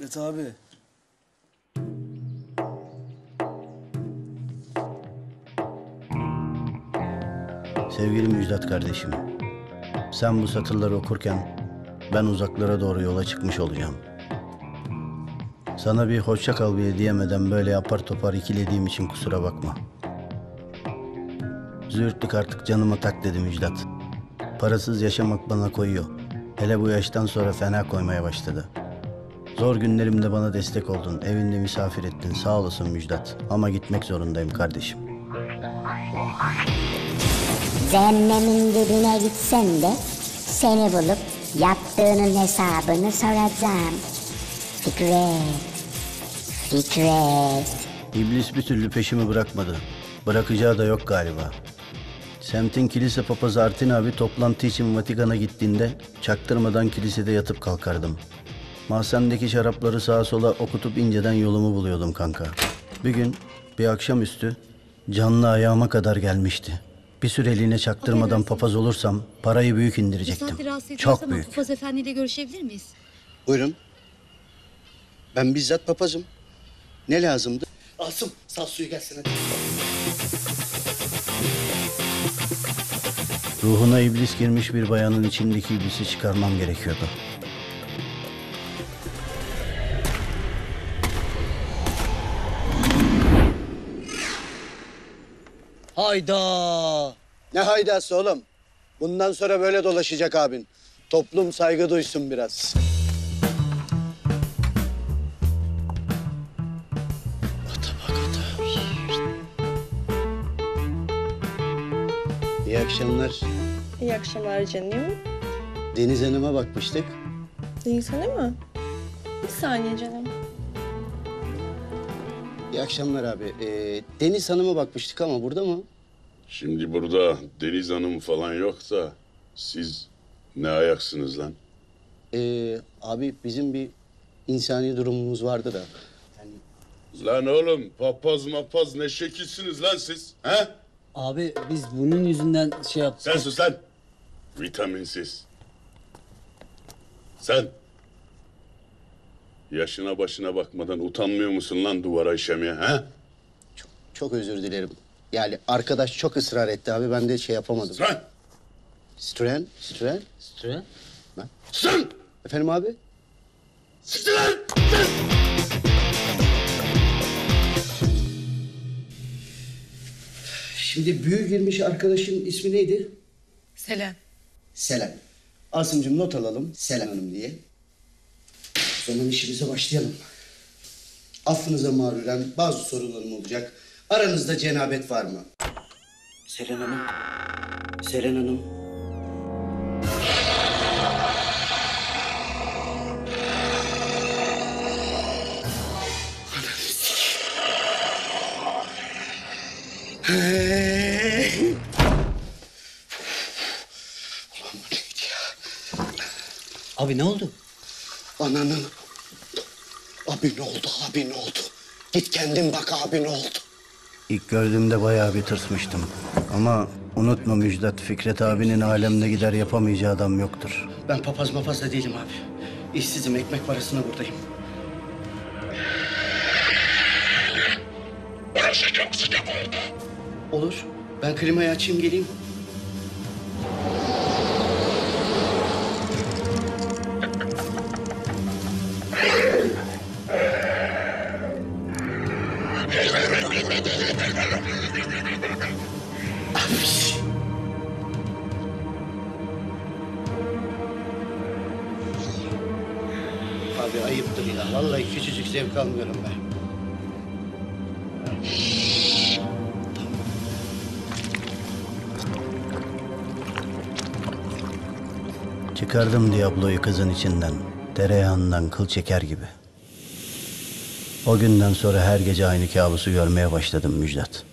Fikret abi. Sevgili Müjdat kardeşim, sen bu satırları okurken ben uzaklara doğru yola çıkmış olacağım. Sana bir hoşça kal bile diyemeden böyle apar topar ikilediğim için kusura bakma. Züğürtlük artık canıma tak dedi Müjdat. Parasız yaşamak bana koyuyor. Hele bu yaştan sonra fena koymaya başladı. Zor günlerimde bana destek oldun, evinde misafir ettin. Sağ olasın Müjdat. Ama gitmek zorundayım kardeşim. Cehennemin dibine gitsen de seni bulup yaptığının hesabını soracağım. Fikret, Fikret. İblis bir türlü peşimi bırakmadı. Bırakacağı da yok galiba. Semtin kilise papazı Artin abi toplantı için Vatikan'a gittiğinde çaktırmadan kilisede yatıp kalkardım. Mahzendeki şarapları sağa sola okutup inceden yolumu buluyordum kanka. Bir gün bir akşamüstü canlı ayağıma kadar gelmişti. Bir süreliğine çaktırmadan papaz olursam parayı büyük indirecektim. saattir rahatsız ediyoruz Çok ama büyük. Papaz Efendi ile görüşebilir miyiz? Buyurun. Ben bizzat papazım. Ne lazımdı? Asım sal suyu gelsin hadi. Ruhuna iblis girmiş bir bayanın içindeki iblisi çıkarmam gerekiyordu. Hayda. Ne haydası oğlum? Bundan sonra böyle dolaşacak abin. Toplum saygı duysun biraz. Ata bak ata. İyi akşamlar. İyi akşamlar canım. Deniz Hanım'a bakmıştık. Değil sana mı? Bir saniye canım. İyi akşamlar abi. Ee, Deniz Hanım'a bakmıştık ama burada mı? Şimdi burada Deniz Hanım falan yok da siz ne ayaksınız lan? Ee, abi bizim bir insani durumumuz vardı da. Yani Lan oğlum papaz mapaz ne şekilsiniz lan siz? He? Abi biz bunun yüzünden şey yaptık. Sen sus lan. Vitaminsiz. Sen. Yaşına başına bakmadan utanmıyor musun lan duvara işemeye he? çok özür dilerim. Yani arkadaş çok ısrar etti abi. Ben de şey yapamadım. Lan! Stren, Stren. Süre. Sen! Efendim abi? Lan! Şimdi büyü girmiş arkadaşın ismi neydi? Selen. Selen. Asımcığım not alalım Selen Hanım diye. O zaman işimize başlayalım. Affınıza mağruren bazı sorularım olacak. Aranızda cenabet var mı? Selen Hanım. Selen Hanım. Ulan bu neydi ya? Abi ne oldu? Ananın. Abi ne oldu? Abi ne oldu? Git kendin bak abi ne oldu? İlk gördüğümde bayağı bir tırsmıştım. Ama unutma Müjdat, Fikret abinin alemde gider yapamayacağı adam yoktur. Ben papaz mapaz da değilim abi. İşsizim, ekmek parasına buradayım. Burası çok sıcak oldu. Olur. Ben klimayı açayım geleyim. Çıkardım Diablo'yu kızın içinden. Tereyağından kıl çeker gibi. O günden sonra her gece aynı kabusu görmeye başladım Müjdat.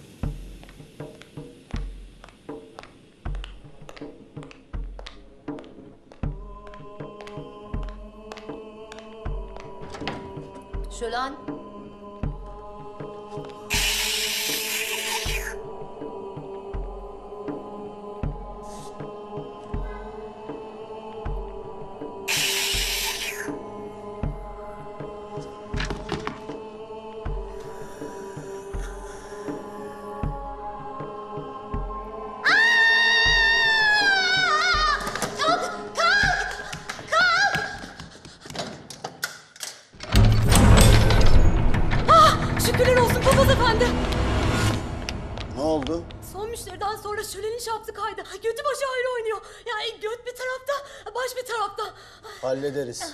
Ayrı oynuyor. Yani göt bir tarafta, baş bir tarafta. Hallederiz.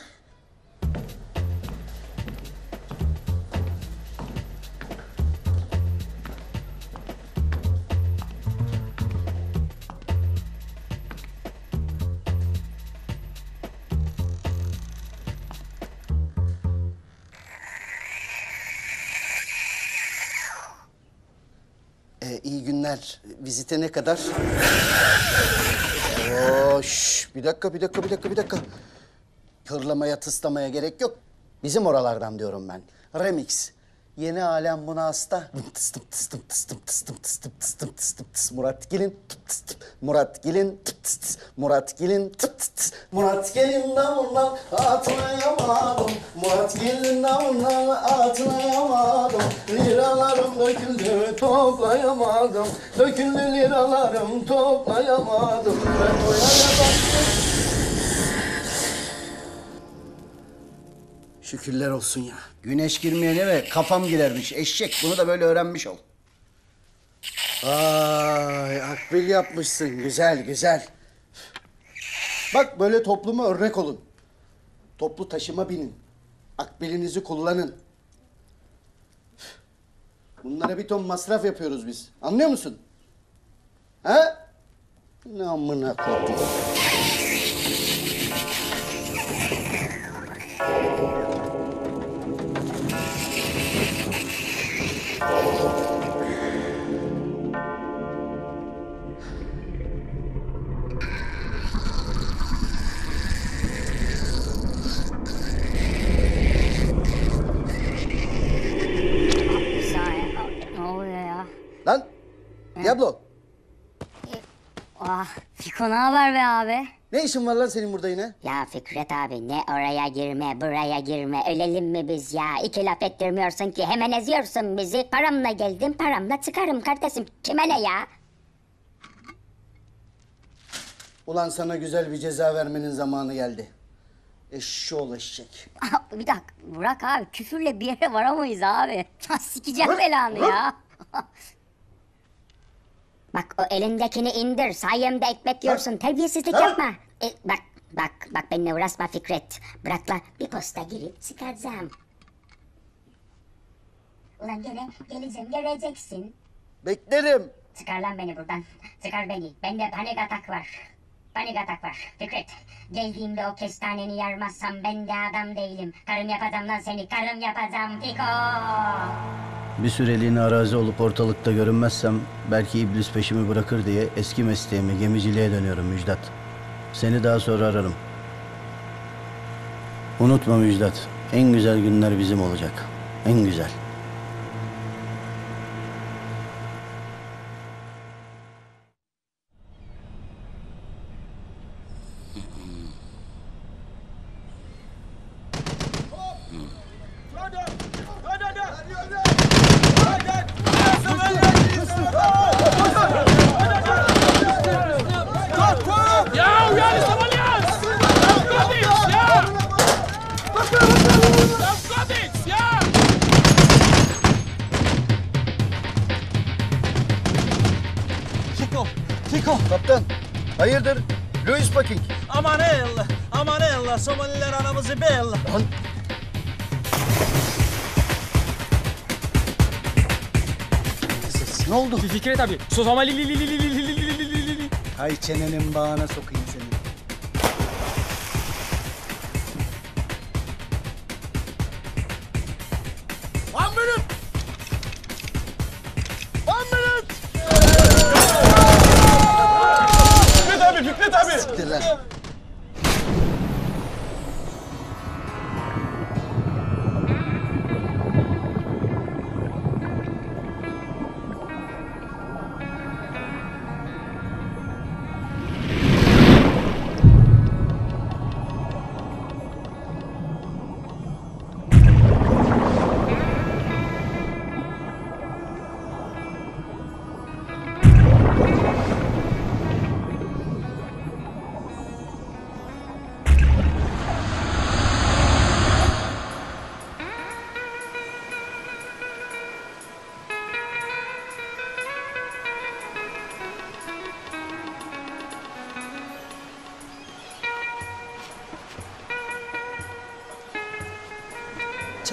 Vizite ne kadar? Oo, şş, bir dakika, bir dakika, bir dakika, bir dakika. Pırlamaya, tıslamaya gerek yok. Bizim oralardan diyorum ben. Remix. Yeni alem buna hasta. Murat tıp. Murat tıs. Murat tıs. Murat Gil'in davuldan atlayamadım. Murat Gil'in davuldan atlayamadım. Liralarım döküldü toplayamadım. Döküldü liralarım toplayamadım. Ben o yana. Şükürler olsun ya. Güneş girmeyene ve kafam girermiş. Eşek bunu da böyle öğrenmiş ol. Ay akbil yapmışsın. Güzel güzel. Bak böyle topluma örnek olun. Toplu taşıma binin. Akbilinizi kullanın. Bunlara bir ton masraf yapıyoruz biz. Anlıyor musun? Ha? Ne amına koydum. Diablo Ah, Fiko ne haber be abi? ne işin var lan senin burada yine? Ya Fikret abi ne oraya girme buraya girme ölelim mi biz ya? İki laf ettirmiyorsun ki hemen eziyorsun bizi. Paramla geldim paramla çıkarım kardeşim. Kime ne ya? Ulan sana güzel bir ceza vermenin zamanı geldi. Eşşoğlu eşek. Ah, bir dakika Burak abi küfürle bir yere varamayız abi. Sikeceğim belanı ya. Bak o elindekini indir sayemde ekmek yiyorsun terbiyesizlik yapma. E, bak bak bak benimle uğraşma Fikret. Bırakla bir posta girip çıkaracağım. Ulan gene geleceğim göreceksin. Beklerim. Çıkar lan beni buradan. Çıkar beni. Bende panik atak var. Panik atak var. Fikret. Geldiğimde o kestaneni yarmazsam ben de adam değilim. Karım yapacağım lan seni. Karım yapacağım Fiko. Bir süreliğine arazi olup ortalıkta görünmezsem belki iblis peşimi bırakır diye eski mesleğime gemiciliğe dönüyorum Müjdat. Seni daha sonra ararım. Unutma Müjdat, en güzel günler bizim olacak. En güzel. So Somali li li li li li li li li li li. Hay çenenin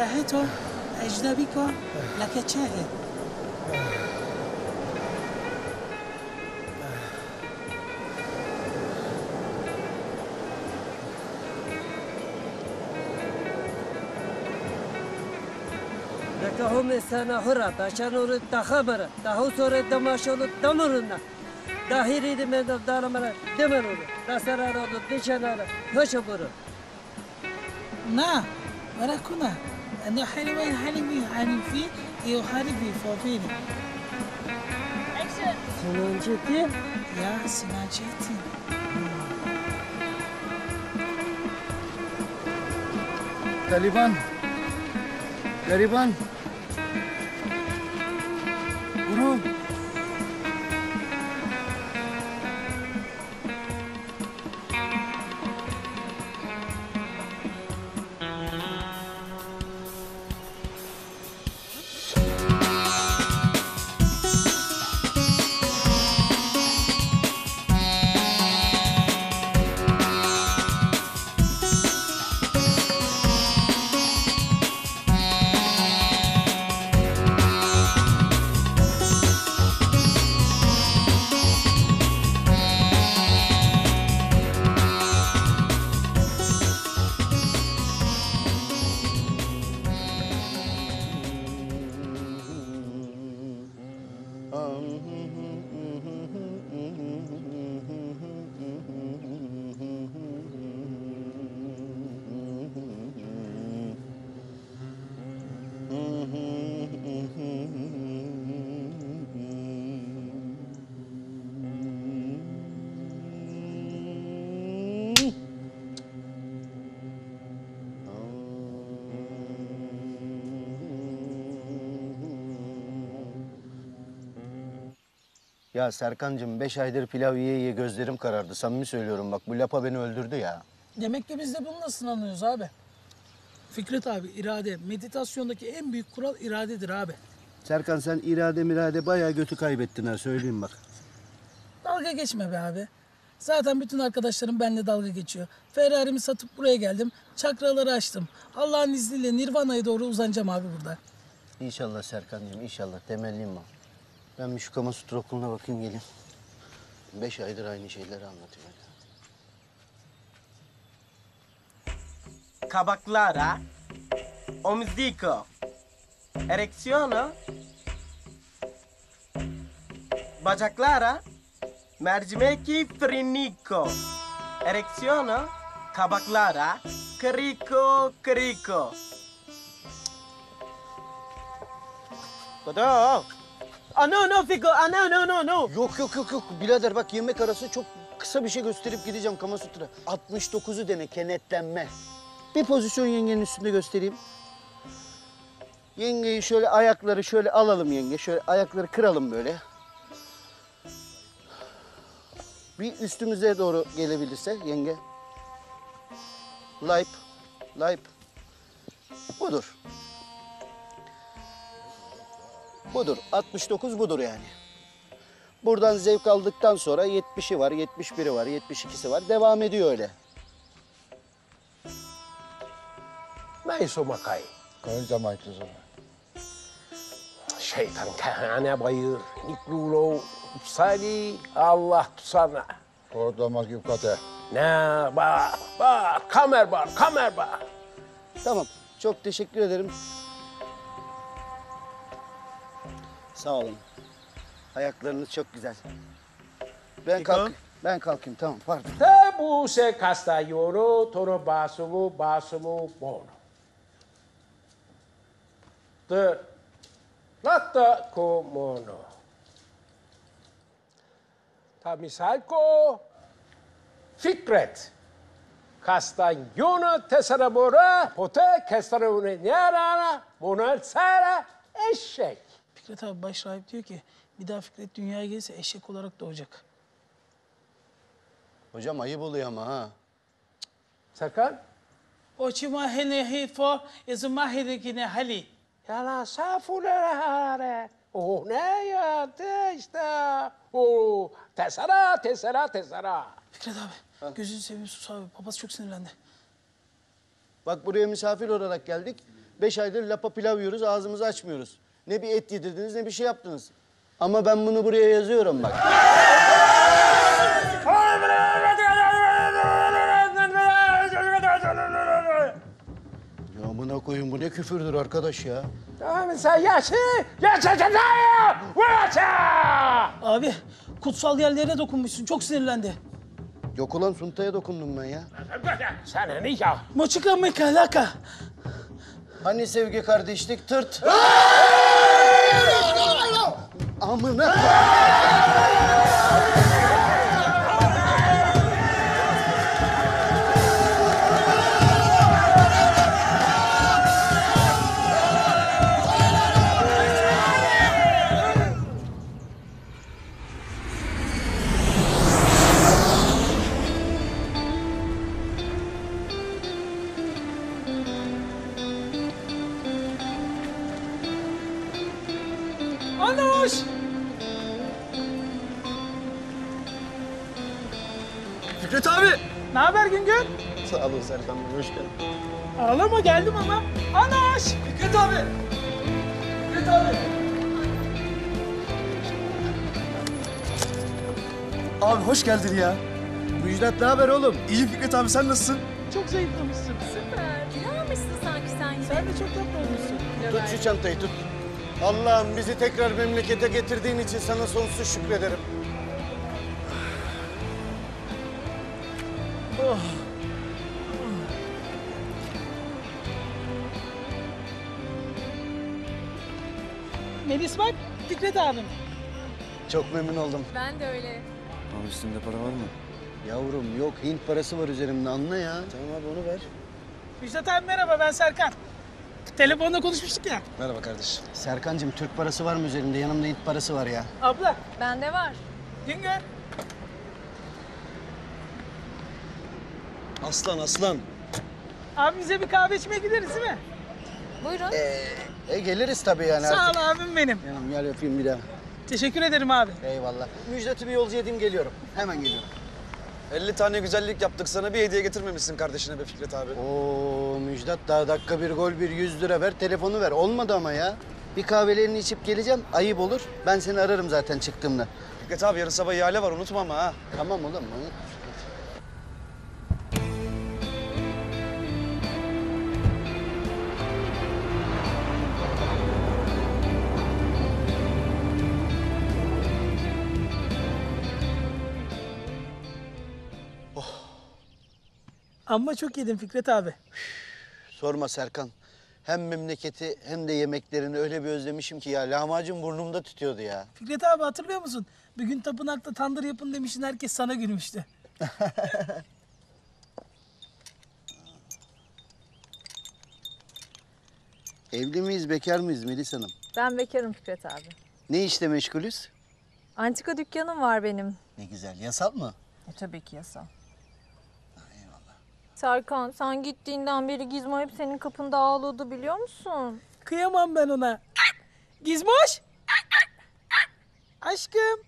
شهتو اجدا بیکو لکه چه لکه هم سنا هرا نه ده هیری ده سور دماشولو دمرنا دهیری دم ده سره را دو دشنار هش برو. نه برای کنه أنا حالي وين؟ حالي مي حالي في إيه، أحارب حالمي حالفي يحاربي سنان جيتي يا سنان جيتي تاليبان تاليبان Ya Serkancığım beş aydır pilav yiye yiye gözlerim karardı. Samimi söylüyorum bak bu lapa beni öldürdü ya. Demek ki biz de bununla sınanıyoruz abi. Fikret abi irade. Meditasyondaki en büyük kural iradedir abi. Serkan sen irade mirade bayağı götü kaybettin ha söyleyeyim bak. Dalga geçme be abi. Zaten bütün arkadaşlarım benimle dalga geçiyor. Ferrari'mi satıp buraya geldim. Çakraları açtım. Allah'ın izniyle Nirvana'ya doğru uzanacağım abi burada. İnşallah Serkancığım inşallah temelliyim o. Ben bir şu Kama okuluna bakayım geleyim. Beş aydır aynı şeyleri anlatıyor. kabaklara, omziko, ereksiyonu, bacaklara, mercimeki freniko, ereksiyonu, kabaklara, kriko kriko. Kada. Ah no no Fico, ah no no no no. Yok yok yok yok birader bak yemek arası çok kısa bir şey gösterip gideceğim Kama Sutra. 69'u dene kenetlenme. Bir pozisyon yengenin üstünde göstereyim. Yengeyi şöyle ayakları şöyle alalım yenge. Şöyle ayakları kıralım böyle. Bir üstümüze doğru gelebilirse yenge. Layp. Layp. Budur. Budur. 69 budur yani. Buradan zevk aldıktan sonra 70'i var, 71'i var, 72'si var. Devam ediyor öyle. May sumakay. Kung zaman ito sa Şeytan kahane bayır, niklulo, sali, Allah tutsana. Orada magyukate. Ne, bak, bak, kamer var, kamer var. Tamam. Çok teşekkür ederim. Sağ olun. Ayaklarınız çok güzel. Ben kalk ben kalkayım tamam pardon. Te buse castayoro, toro basumu, basumu, bono. Te latta komono. Ta misal ko Fikret. Castagnolo tesarabora, pote kestarone nyarana, monal sara, eşek. Fikret abi başrahip diyor ki bir daha Fikret dünyaya gelirse eşek olarak doğacak. Hocam ayıp oluyor ama ha. Serkan? Oçima hene hifo, ezuma hedekine hali. Yala safulere. Oh ne ya de işte. Oh tesara tesara tesara. Fikret abi gözünü seveyim sus abi. Babası çok sinirlendi. Bak buraya misafir olarak geldik. Beş aydır lapa pilav yiyoruz, ağzımızı açmıyoruz. Ne bir et yedirdiniz ne bir şey yaptınız. Ama ben bunu buraya yazıyorum bak. Ya amına koyun bu ne küfürdür arkadaş ya. Tamam sen yaşı yaşı, yaşı. Abi kutsal yerlere dokunmuşsun. Çok sinirlendi. Yok ulan Sunta'ya dokundum ben ya. Sana ne ya? Moçika mekalaka. Hani sevgi kardeşlik tırt. Amına Anoş! Fikret abi. Ne haber Güngör? Sağ olun Serkan Bey, hoş geldin. Ağlama geldim ama. Anoş! Fikret abi. Fikret abi. Abi hoş geldin ya. Müjdat ne haber oğlum? İyi Fikret abi sen nasılsın? Çok zayıflamışsın. Süper. Kilo almışsın sanki sen yine. Sen de çok tatlı olmuşsun. Tut şu çantayı tut. Allah'ım bizi tekrar memlekete getirdiğin için sana sonsuz şükrederim. Melis bak Fikret abim. Çok memnun oldum. Ben de öyle. Abi üstünde para var mı? Yavrum yok Hint parası var üzerimde anla ya. Tamam abi onu ver. Müjdat abi merhaba ben Serkan. Telefonda konuşmuştuk ya. Merhaba kardeşim. Serkancığım Türk parası var mı üzerimde? Yanımda Hint parası var ya. Abla Bende var. Güngör. Aslan aslan. Abimize bir kahve içmeye gideriz değil mi? Buyurun. E geliriz tabii yani Sağ artık. ol abim benim. Yanım gel yapayım bir daha. Teşekkür ederim abi. Eyvallah. Müjdat'ı bir yolcu edeyim geliyorum. Hemen geliyorum. 50 tane güzellik yaptık sana bir hediye getirmemişsin kardeşine be Fikret abi. Oo Müjdat daha dakika bir gol bir 100 lira ver telefonu ver. Olmadı ama ya. Bir kahvelerini içip geleceğim. Ayıp olur. Ben seni ararım zaten çıktığımda. Fikret abi yarın sabah ihale var unutma ama ha. Tamam oğlum. manyak. Amma çok yedim Fikret abi. Sorma Serkan. Hem memleketi hem de yemeklerini öyle bir özlemişim ki ya. Lahmacun burnumda tütüyordu ya. Fikret abi hatırlıyor musun? Bir gün tapınakta tandır yapın demiştin herkes sana gülmüştü. Evli miyiz, bekar mıyız Melis Hanım? Ben bekarım Fikret abi. Ne işle meşgulüz? Antika dükkanım var benim. Ne güzel. Yasal mı? E tabii ki yasal. Serkan sen gittiğinden beri Gizmo hep senin kapında ağlıyordu biliyor musun? Kıyamam ben ona. Gizmoş. Aşkım.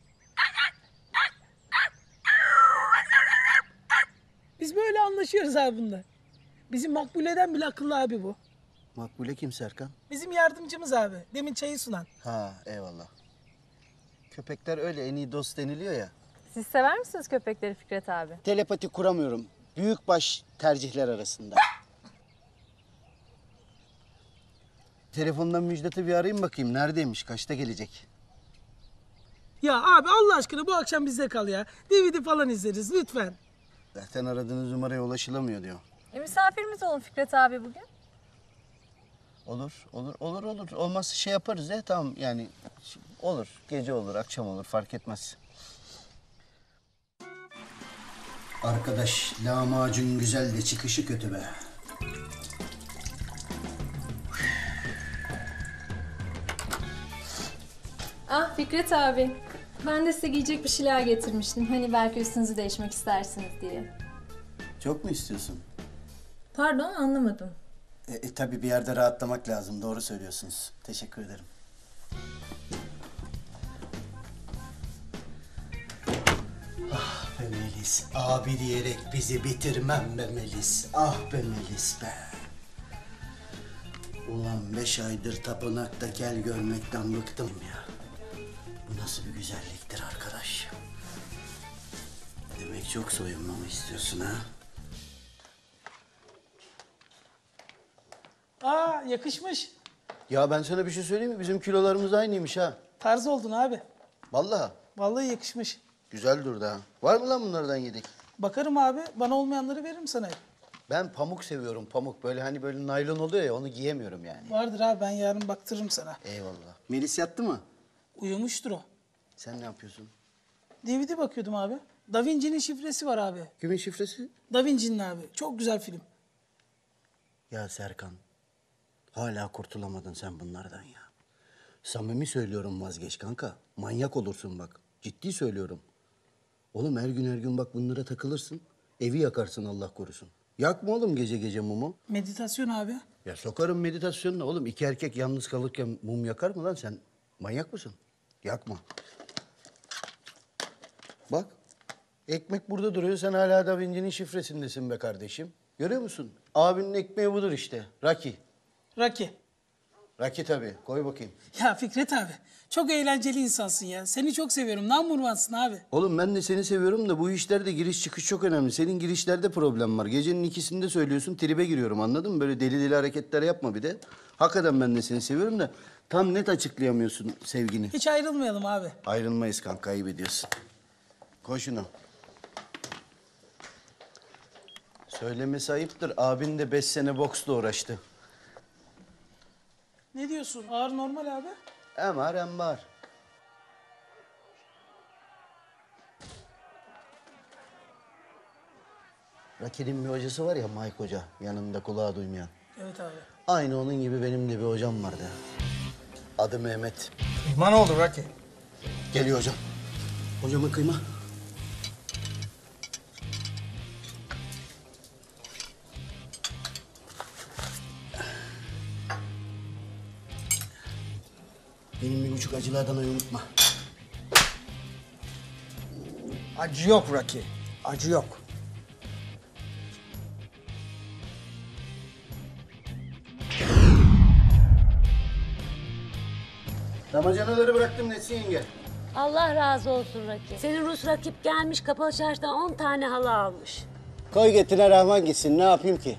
Biz böyle anlaşıyoruz abi bunda. Bizim Makbule'den bile akıllı abi bu. Makbule kim Serkan? Bizim yardımcımız abi. Demin çayı sunan. Ha eyvallah. Köpekler öyle en iyi dost deniliyor ya. Siz sever misiniz köpekleri Fikret abi? Telepati kuramıyorum. Büyükbaş tercihler arasında. Telefondan Müjdat'ı bir arayayım bakayım. Neredeymiş? Kaçta gelecek? Ya abi Allah aşkına bu akşam bizde kal ya. DVD falan izleriz lütfen. Zaten aradığınız numaraya ulaşılamıyor diyor. E, misafirimiz olun Fikret abi bugün. Olur, olur, olur, olur. Olmazsa şey yaparız ya tamam yani olur. Gece olur, akşam olur fark etmez. Arkadaş lahmacun güzel de çıkışı kötü be. Ah Fikret abi. Ben de size giyecek bir şeyler getirmiştim. Hani belki üstünüzü değişmek istersiniz diye. Çok mu istiyorsun? Pardon anlamadım. E, e, tabii bir yerde rahatlamak lazım. Doğru söylüyorsunuz. Teşekkür ederim. Be Melis. Abi diyerek bizi bitirmem be Melis. Ah be Melis be. Ulan beş aydır tapınakta gel görmekten bıktım ya. Bu nasıl bir güzelliktir arkadaş? Demek çok soyunmamı istiyorsun ha? Aa yakışmış. Ya ben sana bir şey söyleyeyim mi? Bizim kilolarımız aynıymış ha. Tarz oldun abi. Vallahi Vallahi yakışmış. Güzel durdu ha. Var mı lan bunlardan yedik? Bakarım abi. Bana olmayanları veririm sana. Ben pamuk seviyorum pamuk. Böyle hani böyle naylon oluyor ya onu giyemiyorum yani. Vardır abi ben yarın baktırırım sana. Eyvallah. Melis yattı mı? Uyumuştur o. Sen ne yapıyorsun? DVD bakıyordum abi. Da Vinci'nin şifresi var abi. Kimin şifresi? Da Vinci'nin abi. Çok güzel film. Ya Serkan, hala kurtulamadın sen bunlardan ya. Samimi söylüyorum vazgeç kanka. Manyak olursun bak. Ciddi söylüyorum. Oğlum her gün her gün bak bunlara takılırsın. Evi yakarsın Allah korusun. Yakma oğlum gece gece mumu. Meditasyon abi. Ya sokarım meditasyonuna oğlum. iki erkek yalnız kalırken mum yakar mı lan sen? Manyak mısın? Yakma. Bak. Ekmek burada duruyor. Sen hala Da Vinci'nin şifresindesin be kardeşim. Görüyor musun? Abinin ekmeği budur işte. Raki. Raki. Raki tabii. Koy bakayım. Ya Fikret abi. Çok eğlenceli insansın ya. Seni çok seviyorum. Namurvansın abi. Oğlum ben de seni seviyorum da bu işlerde giriş çıkış çok önemli. Senin girişlerde problem var. Gecenin ikisinde söylüyorsun tribe giriyorum anladın mı? Böyle deli deli hareketler yapma bir de. Hakikaten ben de seni seviyorum da tam net açıklayamıyorsun sevgini. Hiç ayrılmayalım abi. Ayrılmayız kanka kaybediyorsun. ediyorsun. Koy şunu. Söylemesi ayıptır. Abin de beş sene boksla uğraştı. Ne diyorsun? Ağır normal abi. Hem var. Raki'nin bir hocası var ya Mike Hoca. Yanında kulağı duymayan. Evet abi. Aynı onun gibi benim de bir hocam vardı. Adı Mehmet. Kıyma ne oldu Rocky? Geliyor hocam. Hocamın kıyma. Benim bir buçuk acılı Adana'yı unutma. Acı yok Rocky. Acı yok. Damacanaları bıraktım Nesin yenge. Allah razı olsun Rakip. Senin Rus rakip gelmiş kapalı çarşıdan 10 tane halı almış. Koy getire rahman gitsin ne yapayım ki?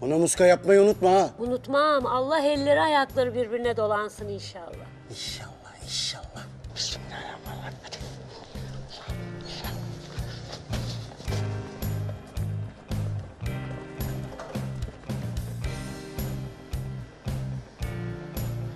Ona muska yapmayı unutma ha. Unutmam. Allah elleri ayakları birbirine dolansın inşallah. İnşallah inşallah. Bismillahirrahmanirrahim.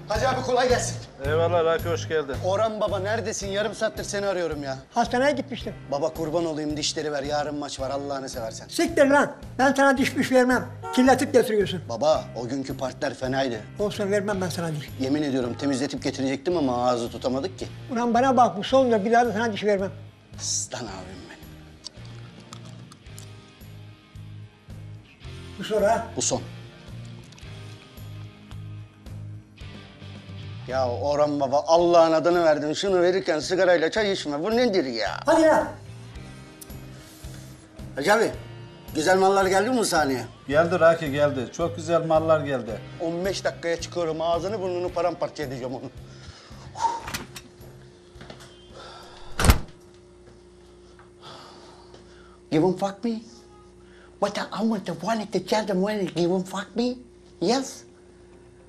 Hacı abi kolay gelsin. Eyvallah Raki hoş geldin. Orhan baba neredesin? Yarım saattir seni arıyorum ya. Hastaneye gitmiştim. Baba kurban olayım dişleri ver. Yarın maç var Allah'ını seversen. Siktir lan. Ben sana dişmiş vermem. Kirletip getiriyorsun. Baba o günkü partiler fenaydı. Olsun vermem ben sana diş. Yemin ediyorum temizletip getirecektim ama ağzı tutamadık ki. Ulan bana bak bu sonunda bir daha da sana diş vermem. Aslan abim benim. Bu sonra Bu son. Ya Orhan baba Allah'ın adını verdin. Şunu verirken sigarayla çay içme. Bu nedir ya? hadi ya. Hacı abi güzel mallar geldi mi bu sahneye? Geldi Raki geldi. Çok güzel mallar geldi. 15 dakikaya çıkıyorum. Ağzını burnunu paramparça edeceğim onu. Give him fuck me. But I want to want to tell them when give him fuck me. Yes.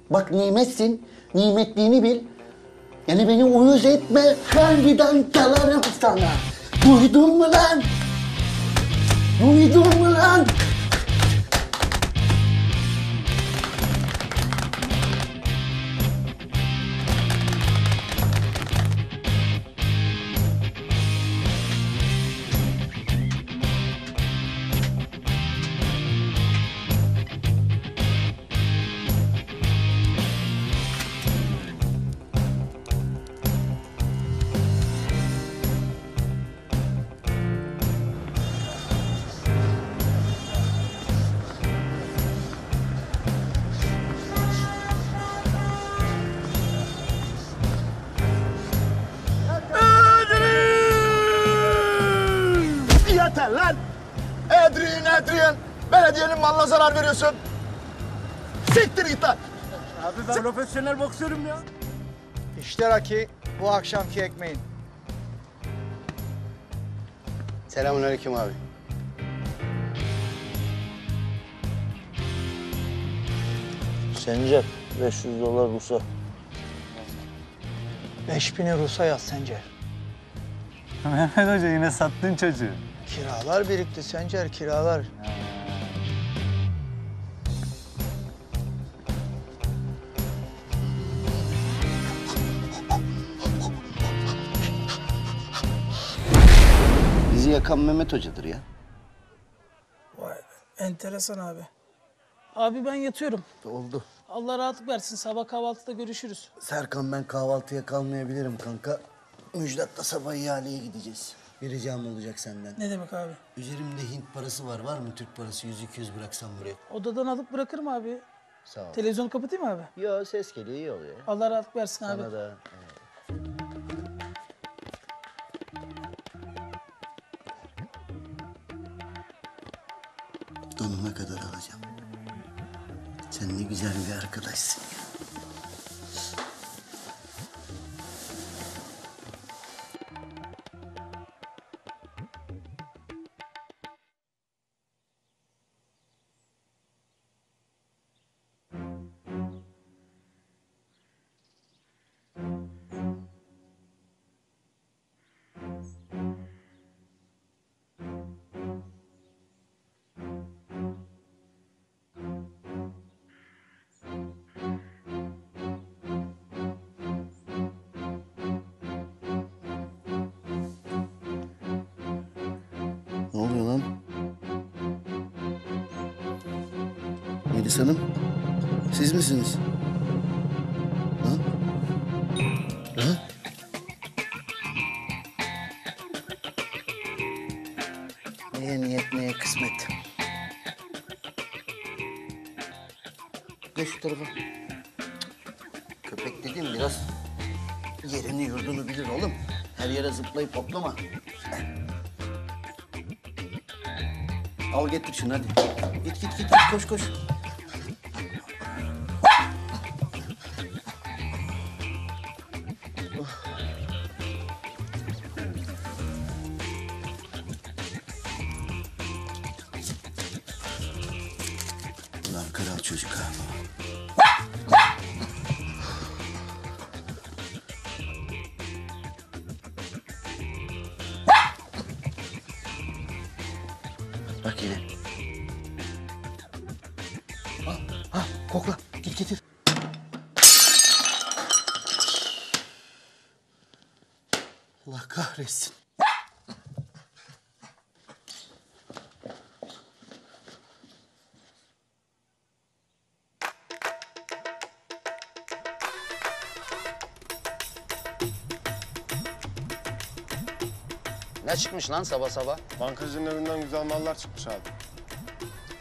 Bak nimetsin. Nimetliğini bil. Yani beni uyuz etme. Harbiden çalarım sana. Duydun mu lan? Duydun mu lan? Edrin! Belediyenin malına zarar veriyorsun. Siktir git lan! Abi ben profesyonel boksörüm ya. İşte Raki bu akşamki ekmeğin. Selamünaleyküm abi. Sencer 500 dolar Rus'a. 5000'i Rus'a yaz Sencer. Mehmet Hoca yine sattın çocuğu. Kiralar birikti Sencer kiralar. Bizi yakan Mehmet Hoca'dır ya. Vay be. Enteresan abi. Abi ben yatıyorum. Oldu. Allah rahatlık versin. Sabah kahvaltıda görüşürüz. Serkan ben kahvaltıya kalmayabilirim kanka. Müjdat'la sabah ihaleye gideceğiz. Bir ricam olacak senden. Ne demek abi? Üzerimde Hint parası var. Var mı Türk parası 100-200 bıraksam buraya? Odadan alıp bırakırım abi. Sağ ol. Televizyonu kapatayım mı abi? Yo ses geliyor iyi oluyor. Allah rahatlık versin abi. Sana da. Donuna kadar alacağım. Sen ne güzel bir arkadaşsın ya. Hanım, siz misiniz? Ha? Ha? Neye niyet, neye kısmet. Geç şu tarafa. Köpek dediğim biraz yerini yurdunu bilir oğlum. Her yere zıplayıp hoplama. Al getir şunu hadi. Git git git git koş koş. Çıkmış lan sabah sabah? Bankacının evinden güzel mallar çıkmış abi.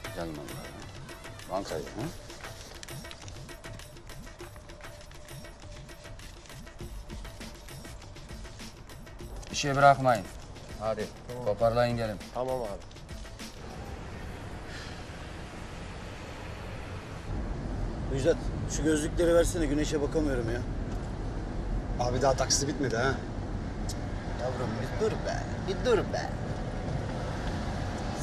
Güzel mallar. Bankayı. Hı? Bir şey bırakmayın. Hadi toparlayın gelin. Tamam abi. Müjdat şu gözlükleri versene güneşe bakamıyorum ya. Abi daha taksisi bitmedi ha. Yavrum dur be, bir dur be.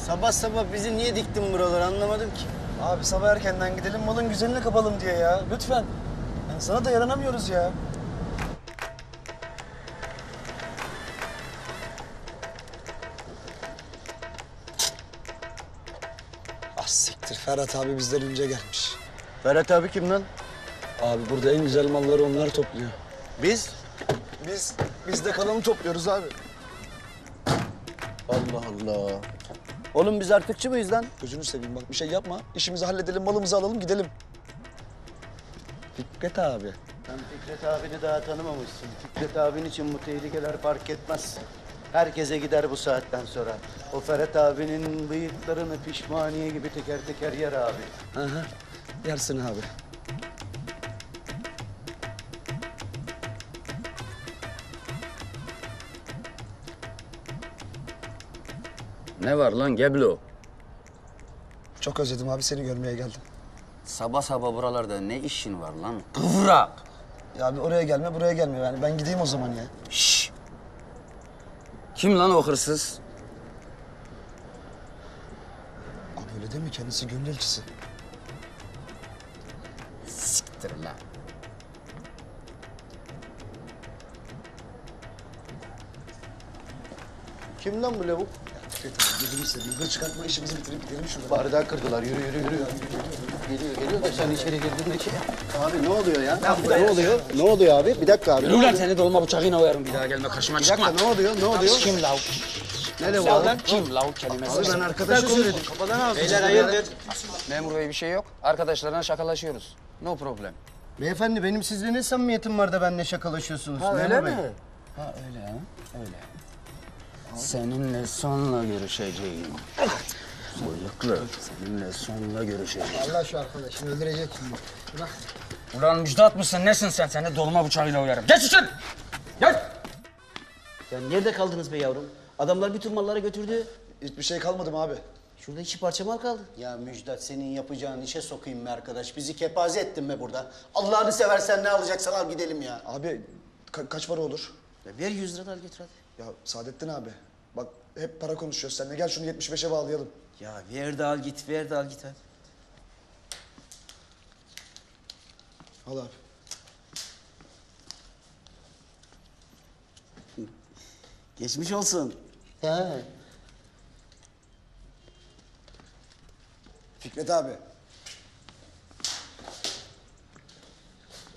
Sabah sabah bizi niye diktin buralara anlamadım ki. Abi sabah erkenden gidelim malın güzelini kapalım diye ya. Lütfen. Yani sana da yaranamıyoruz ya. Ah siktir. Ferhat abi bizden önce gelmiş. Ferhat abi kim lan? Abi burada en güzel malları onlar topluyor. Biz? Biz, biz de kalanı topluyoruz abi. Allah. Oğlum biz artıkçı mıyız lan? Gözünü seveyim bak bir şey yapma. İşimizi halledelim, malımızı alalım, gidelim. Fikret abi. Sen Fikret abini daha tanımamışsın. Fikret abin için bu tehlikeler fark etmez. Herkese gider bu saatten sonra. O Ferhat abinin bıyıklarını pişmaniye gibi teker teker yer abi. Aha. Yersin abi. Ne var lan Geblo? Çok özledim abi seni görmeye geldim. Sabah sabah buralarda ne işin var lan? Kıvrak. Ya abi oraya gelme buraya gelme yani ben gideyim o zaman ya. Şşş. Kim lan o hırsız? Abi öyle değil mi kendisi gönül elçisi. Siktir lan. Kim lan bu lavuk? Abi gözümü seveyim. Gır çıkartma işimizi bitirip gidelim şuradan. Bardağı kırdılar. Yürü yürü yürü. Geliyor geliyor da sen içeri girdin de şey. Abi ne oluyor ya? Ne oluyor? Ne oluyor abi? Bir dakika abi. Yürü lan seni dolma bıçağıyla oyarım bir daha gelme karşıma Bir çıkma. dakika ne oluyor? Ne oluyor? Kim lav? Ne? Lavuk kim lav kelimesi? Abi ben arkadaşı söyledim. Kafadan aldım. Beyler hayırdır? Memur bey bir şey yok. Arkadaşlarına şakalaşıyoruz. No problem. Beyefendi benim sizle ne samimiyetim var da benimle şakalaşıyorsunuz? Ha, öyle mi? Ha öyle ha. Öyle. Seninle sonra görüşeceğim. Bıyıklı. Seninle sonra görüşeceğim. Allah şu arkadaşını öldürecek şimdi. Bırak. Ulan müjdat mısın nesin sen? Seni dolma bıçağıyla uyarım. Geç için! Gel! Ya nerede kaldınız be yavrum? Adamlar bütün malları götürdü. Hiçbir şey kalmadı mı abi? Şurada iki parça mal kaldı. Ya Müjdat senin yapacağın işe sokayım be arkadaş. Bizi kepaze ettin be burada. Allah'ını seversen ne alacaksan al gidelim ya. Abi ka- kaç para olur? Ya ver 100 lira da al götür hadi. Ya Saadettin abi bak hep para konuşuyoruz seninle. Gel şunu 75'e bağlayalım. Ya ver de al git, ver de al git hadi. Al abi. Geçmiş olsun. He. Fikret abi.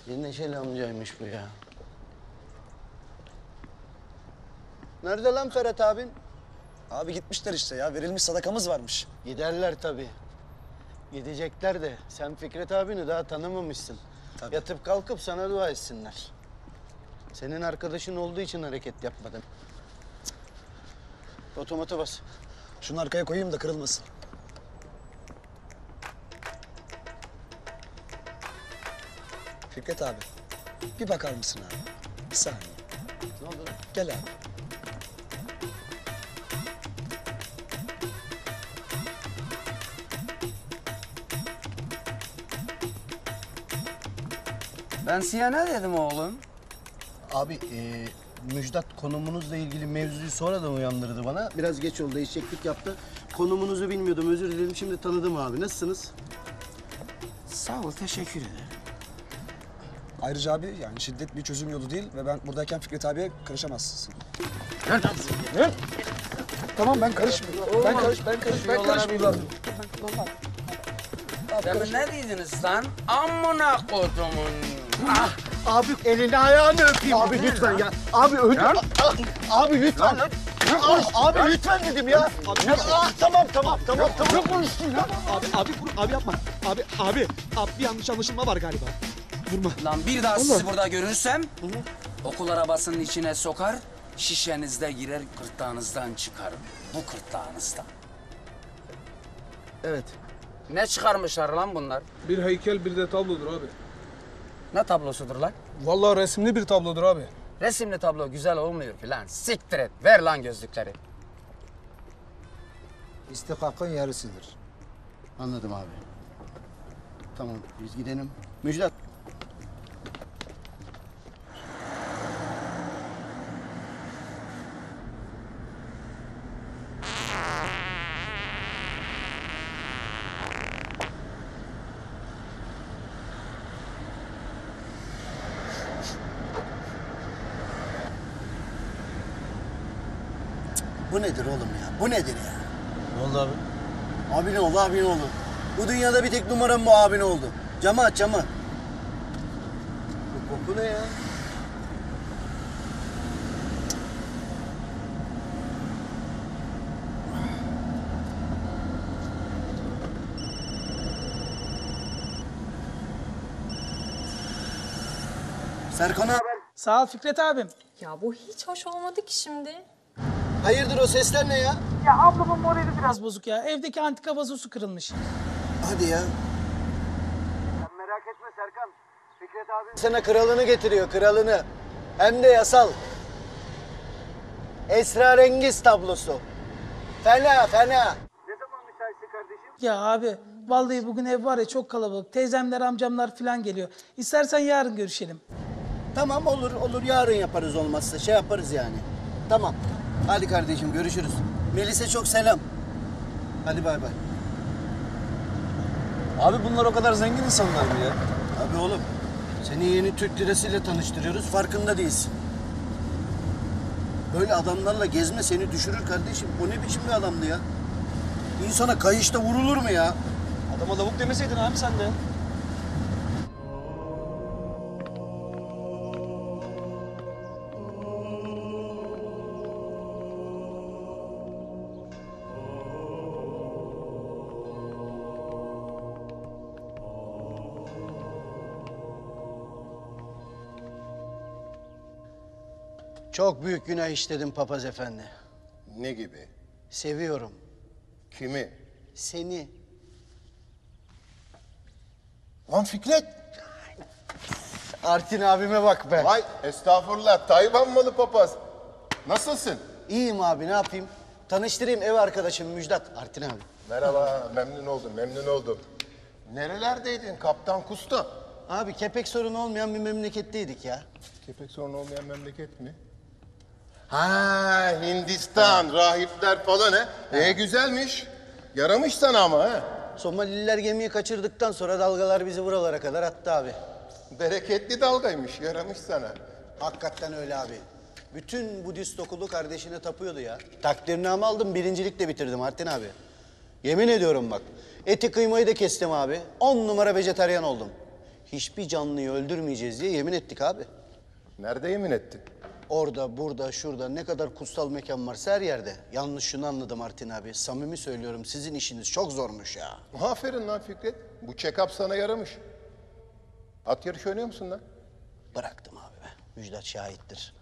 Bir neşeli amcaymış bu ya. Nerede lan Ferhat abin? Abi gitmişler işte ya. Verilmiş sadakamız varmış. Giderler tabii. Gidecekler de sen Fikret abini daha tanımamışsın. Yatıp kalkıp sana dua etsinler. Senin arkadaşın olduğu için hareket yapmadım. Otomata bas. Şunu arkaya koyayım da kırılmasın. Fikret abi. Bir bakar mısın abi? Bir saniye. Ne oldu? Gel abi. Ben size ne dedim oğlum? Abi e, Müjdat konumunuzla ilgili mevzuyu sonradan uyandırdı bana. Biraz geç oldu, eşeklik yaptı. Konumunuzu bilmiyordum, özür dilerim. Şimdi tanıdım abi. Nasılsınız? Sağ ol, teşekkür ederim. Ayrıca abi yani şiddet bir çözüm yolu değil ve ben buradayken Fikret abiye karışamazsın. Ne? Tamam ben karışmıyorum. Ben karış ben karış ben karışmıyorum. Demin ne dediniz lan? Amına kodumun. Ah! Abi elini ayağını öpeyim. Abi lütfen ya. Abi öldü. Abi lütfen. Ah, abi lütfen dedim ya. Ah, tamam tamam tamam tamam. Çok konuştun ya. Abi, abi, abi yapma. Abi, abi, abi bir yanlış anlaşılma var galiba. Vurma. Lan bir daha sizi burada görürsem okul arabasının içine sokar, şişenizde girer, gırtlağınızdan çıkarım. Bu gırtlağınızdan. Evet. Ne çıkarmışlar lan bunlar? Bir heykel bir de tablodur abi. Ne tablosudur lan? Vallahi resimli bir tablodur abi. Resimli tablo güzel olmuyor ki lan. Siktir et. Ver lan gözlükleri. İstikakın yarısıdır. Anladım abi. Tamam biz gidelim. Müjdat. Nedir oğlum ya? Bu nedir ya? Ne oldu abi? Abin oldu, abin oldu. Bu dünyada bir tek numaram bu abin oldu. Camı aç, camı. Bu koku ne ya? Serkan abi. Sağ ol Fikret abim. Ya bu hiç hoş olmadı ki şimdi. Hayırdır o sesler ne ya? Ya ablamın morali biraz bozuk ya. Evdeki antika vazosu kırılmış. Hadi ya. Sen merak etme Serkan. Fikret abi sana kralını getiriyor, kralını. Hem de yasal. Esrarengiz tablosu. Fena, fena. Ne zaman müsaitsin kardeşim? Ya abi vallahi bugün ev var ya çok kalabalık. Teyzemler amcamlar falan geliyor. İstersen yarın görüşelim. Tamam olur olur yarın yaparız olmazsa şey yaparız yani. Tamam. Hadi kardeşim görüşürüz. Melis'e çok selam. Hadi bay bay. Abi bunlar o kadar zengin insanlar mı ya? Abi oğlum seni yeni Türk lirasıyla tanıştırıyoruz farkında değilsin. Böyle adamlarla gezme seni düşürür kardeşim. O ne biçim bir adamdı ya? İnsana kayışta vurulur mu ya? Adama lavuk demeseydin abi sen de. Çok büyük günah işledim papaz efendi. Ne gibi? Seviyorum. Kimi? Seni. Lan Fikret. Artin abime bak be. Vay estağfurullah. Tayvan malı papaz. Nasılsın? İyiyim abi ne yapayım? Tanıştırayım ev arkadaşım Müjdat. Artin abi. Merhaba. memnun oldum. Memnun oldum. Nerelerdeydin Kaptan Kusta? Abi kepek sorunu olmayan bir memleketteydik ya. Kepek sorunu olmayan memleket mi? Ha Hindistan, rahipler falan he. E güzelmiş. Yaramış sana ama ha. Somalililer gemiyi kaçırdıktan sonra dalgalar bizi buralara kadar attı abi. Bereketli dalgaymış, yaramış sana. Hakikaten öyle abi. Bütün Budist okulu kardeşine tapıyordu ya. Takdirname aldım, birincilikle bitirdim Artin abi. Yemin ediyorum bak. Eti kıymayı da kestim abi. On numara vejetaryen oldum. Hiçbir canlıyı öldürmeyeceğiz diye yemin ettik abi. Nerede yemin ettin? Orada, burada, şurada ne kadar kutsal mekan varsa her yerde. Yalnız şunu anladım Artin abi. Samimi söylüyorum sizin işiniz çok zormuş ya. Aferin lan Fikret. Bu check-up sana yaramış. At yarışı oynuyor musun lan? Bıraktım abi be. Müjdat şahittir.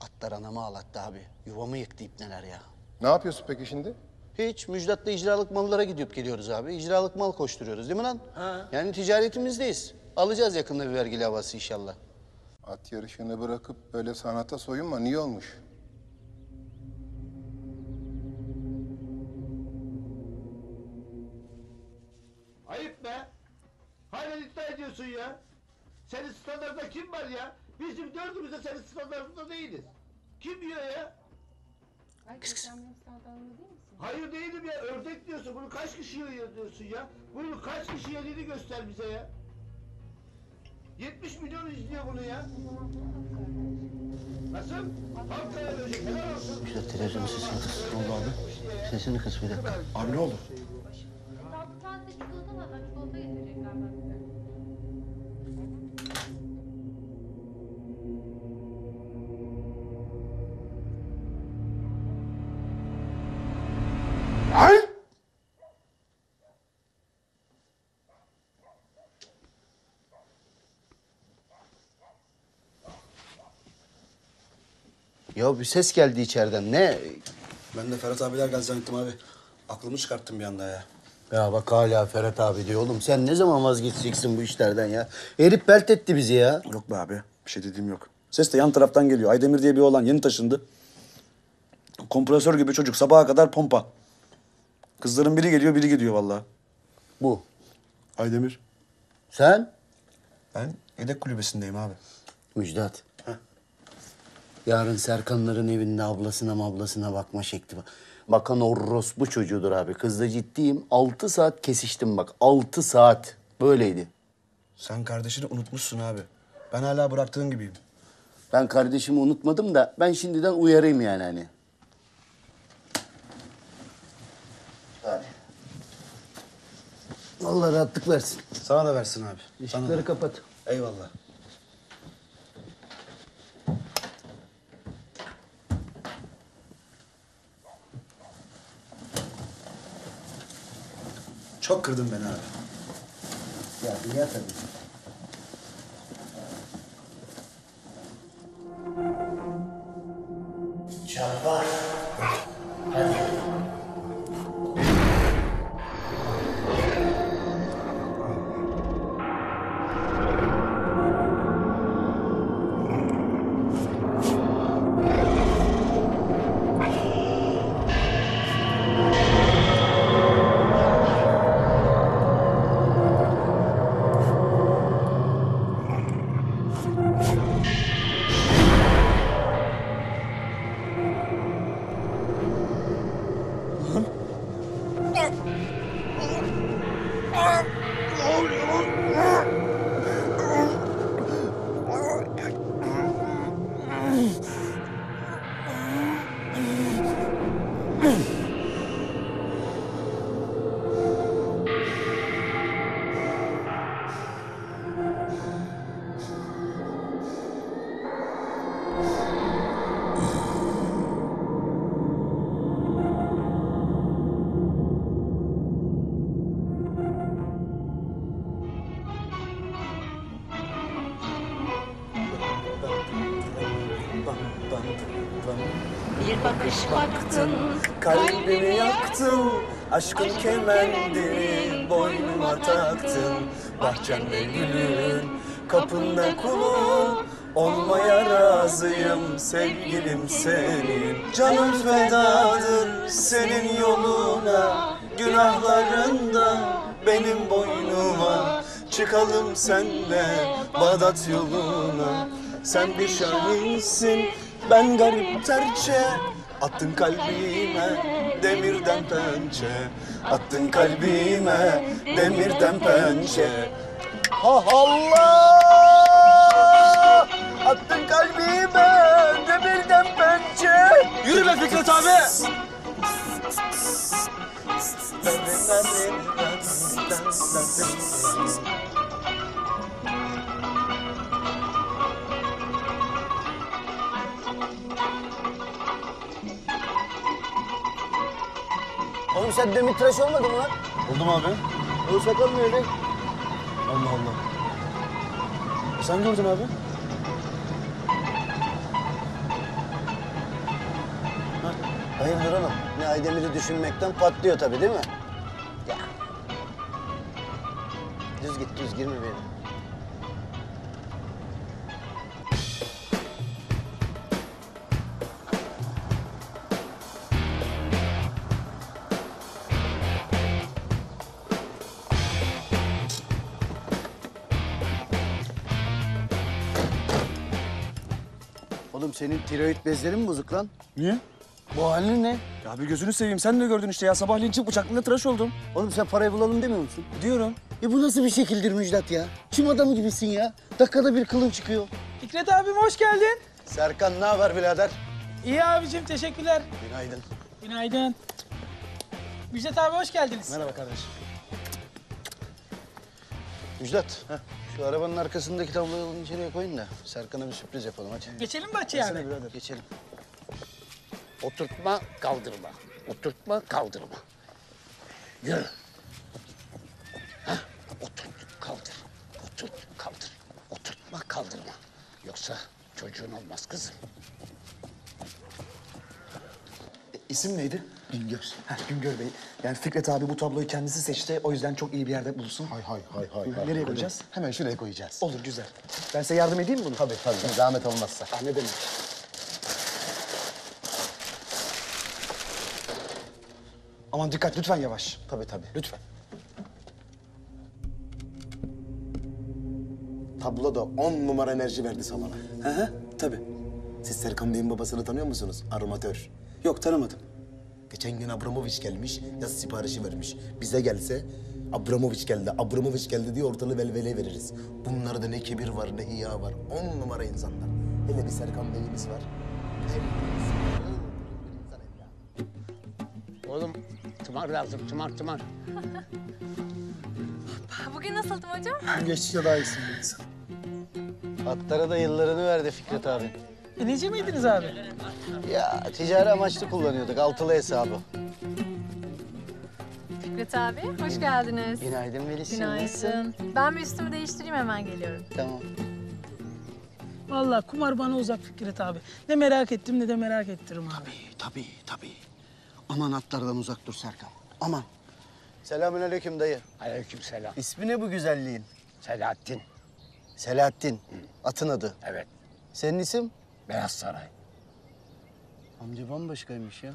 Atlar anamı ağlattı abi. Yuvamı yıktı ipneler ya. Ne yapıyorsun peki şimdi? Hiç Müjdat'la icralık mallara gidip geliyoruz abi. İcralık mal koşturuyoruz değil mi lan? Ha. Yani ticaretimizdeyiz. Alacağız yakında bir vergili havası inşallah. At yarışını bırakıp böyle sanata soyunma. Niye olmuş? Ayıp be. Hala iddia ediyorsun ya. Senin standartında kim var ya? Bizim dördümüz de senin standartında değiliz. Kim diyor ya? Hayır değilim ya. Ördek diyorsun. Bunu kaç kişi yiyor diyorsun ya? Bunu kaç kişi yediğini göster bize ya. 70 milyon izliyor bunu ya. Nasıl? Halkaya dönecek. Helal olsun. Müjdat televizyonun sesini kıs. Ne oldu abi? Sesini kıs bir dakika. Abi ne oldu? Taze çikolata var. Çikolata getirecekler ben size. Ya bir ses geldi içeriden. Ne? Ben de Ferhat abiler geldi zannettim abi. Aklımı çıkarttım bir anda ya. Ya bak hala Ferhat abi diyor. Oğlum sen ne zaman vazgeçeceksin bu işlerden ya? Herif belt etti bizi ya. Yok be abi. Bir şey dediğim yok. Ses de yan taraftan geliyor. Aydemir diye bir oğlan yeni taşındı. Kompresör gibi çocuk sabaha kadar pompa. Kızların biri geliyor biri gidiyor vallahi. Bu. Aydemir. Sen? Ben yedek kulübesindeyim abi. Müjdat. Yarın Serkanların evinde ablasına mablasına bakma şekli var. Bakan orospu çocuğudur abi. Kızla ciddiyim. Altı saat kesiştim bak. Altı saat. Böyleydi. Sen kardeşini unutmuşsun abi. Ben hala bıraktığın gibiyim. Ben kardeşimi unutmadım da ben şimdiden uyarayım yani hani. Hadi. Allah rahatlık versin. Sana da versin abi. Sana Işıkları da. kapat. Eyvallah. Çok kırdın beni abi. Ya bir yat hadi. Baktın, Kalbimi yaktın, aşkın kemendini boynuma taktın. Bahçemde gülün, kapında kulum, olmaya razıyım sevgilim senin. Canım fedadır senin yoluna, günahlarında benim boynuma. Çıkalım senle Bağdat yoluna, sen bir şahinsin, ben garip terçe. Attın kalbime demirden pençe. Attın kalbime demirden pençe. Ha Allah! Attın kalbime demirden pençe. Yürü be Fikret abi. Oğlum sen demir tıraş olmadın mı lan? Oldu mu abi? O sakal ne öyle? Allah Allah. Sen gördün abi. Hayırdır oğlum? Ne Aydemir'i düşünmekten patlıyor tabii değil mi? Ya. Düz git düz girme benim. Oğlum senin tiroid bezlerin mi bozuk lan? Niye? Bu halin ne? Ya bir gözünü seveyim sen de gördün işte ya sabahleyin çık bıçaklığında tıraş oldum. Oğlum sen parayı bulalım demiyor musun? Diyorum. Ya bu nasıl bir şekildir Müjdat ya? Çim adamı gibisin ya. Dakikada bir kılın çıkıyor. Fikret abim hoş geldin. Serkan ne haber birader? İyi abicim teşekkürler. Günaydın. Günaydın. Müjdat abi hoş geldiniz. Merhaba kardeşim. Müjdat, şu arabanın arkasındaki tabloyu alın içeriye koyun da Serkan'a bir sürpriz yapalım hadi. Geçelim bahçeye abi? Birader. Geçelim. Oturtma, kaldırma. Oturtma, kaldırma. Yürü. Hah, oturt, kaldır. Oturt, kaldır. Oturtma, kaldırma. Yoksa çocuğun olmaz kızım. İsim neydi? Güngör. Heh, Güngör Bey. Yani Fikret abi bu tabloyu kendisi seçti. O yüzden çok iyi bir yerde bulsun. Hay hay hay hay. Nereye koyacağız? Hemen şuraya koyacağız. Olur güzel. Ben size yardım edeyim mi bunu? Tabii tabii. Zahmet olmazsa. Ah, ne demek? Aman dikkat lütfen yavaş. Tabii tabii. Lütfen. Tablo da on numara enerji verdi salona. Hı hı tabii. Siz Serkan Bey'in babasını tanıyor musunuz? Aromatör. Yok tanımadım. Geçen gün Abramovic gelmiş, yaz siparişi vermiş. Bize gelse Abramovic geldi, Abramovic geldi diye ortalığı velveleye veririz. Bunlarda ne kibir var, ne hiya var. On numara insanlar. Hele bir Serkan Bey'imiz var. Oğlum tımar lazım, tımar tımar. Bugün nasıldım hocam? Geçtikçe daha iyisin. Atlara da yıllarını verdi Fikret abi. E, neci miydiniz abi? Ya ticari amaçlı kullanıyorduk altılı hesabı. Fikret abi, hoş geldiniz. Günaydın Melis. Günaydın. Ben bir üstümü değiştireyim hemen geliyorum. Tamam. Vallahi kumar bana uzak Fikret abi. Ne merak ettim ne de merak ettiririm abi. Tabii tabii. Aman atlardan uzak dur Serkan. Aman. Selamünaleyküm dayı. Aleyküm selam. İsmi ne bu güzelliğin? Selahattin. Selahattin. Atın adı. Evet. Senin isim? Beyaz Saray. Amca bambaşkaymış ya.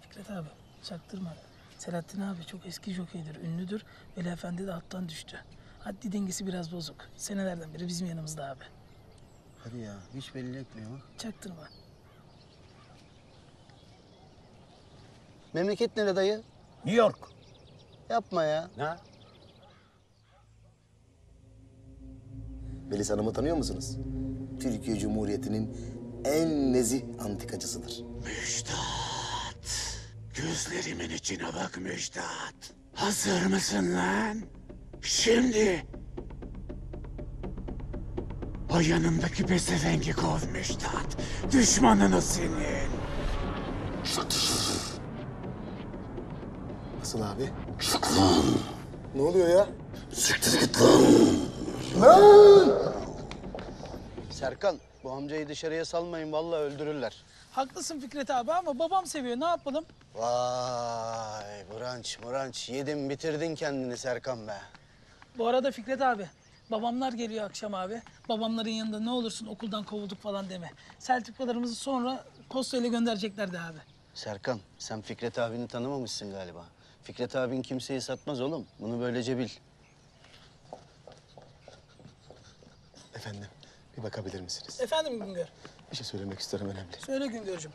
Fikret abi çaktırma. Selahattin abi çok eski jokeydir, ünlüdür. Veli Efendi de hattan düştü. Haddi dengesi biraz bozuk. Senelerden beri bizim yanımızda abi. Hadi ya hiç belli etmiyor bak. Çaktırma. Memleket nere dayı? New York. Yapma ya. Ne? Melis Hanım'ı tanıyor musunuz? Türkiye Cumhuriyeti'nin en nezih antikacısıdır. Gözlerimin içine bak Müjdat. Hazır mısın lan? Şimdi. O yanındaki pezevengi kov Müjdat. Düşmanın o senin. Nasıl abi? Ne oluyor ya? Siktir git lan. Serkan bu amcayı dışarıya salmayın vallahi öldürürler. Haklısın Fikret abi ama babam seviyor ne yapalım? Vay branç branç yedin bitirdin kendini Serkan be. Bu arada Fikret abi babamlar geliyor akşam abi. Babamların yanında ne olursun okuldan kovulduk falan deme. Sertifikalarımızı sonra postayla göndereceklerdi abi. Serkan sen Fikret abini tanımamışsın galiba. Fikret abin kimseyi satmaz oğlum. Bunu böylece bil. Efendim bir bakabilir misiniz? Efendim Güngör. Bir şey söylemek isterim önemli. Söyle Güngör'cüm.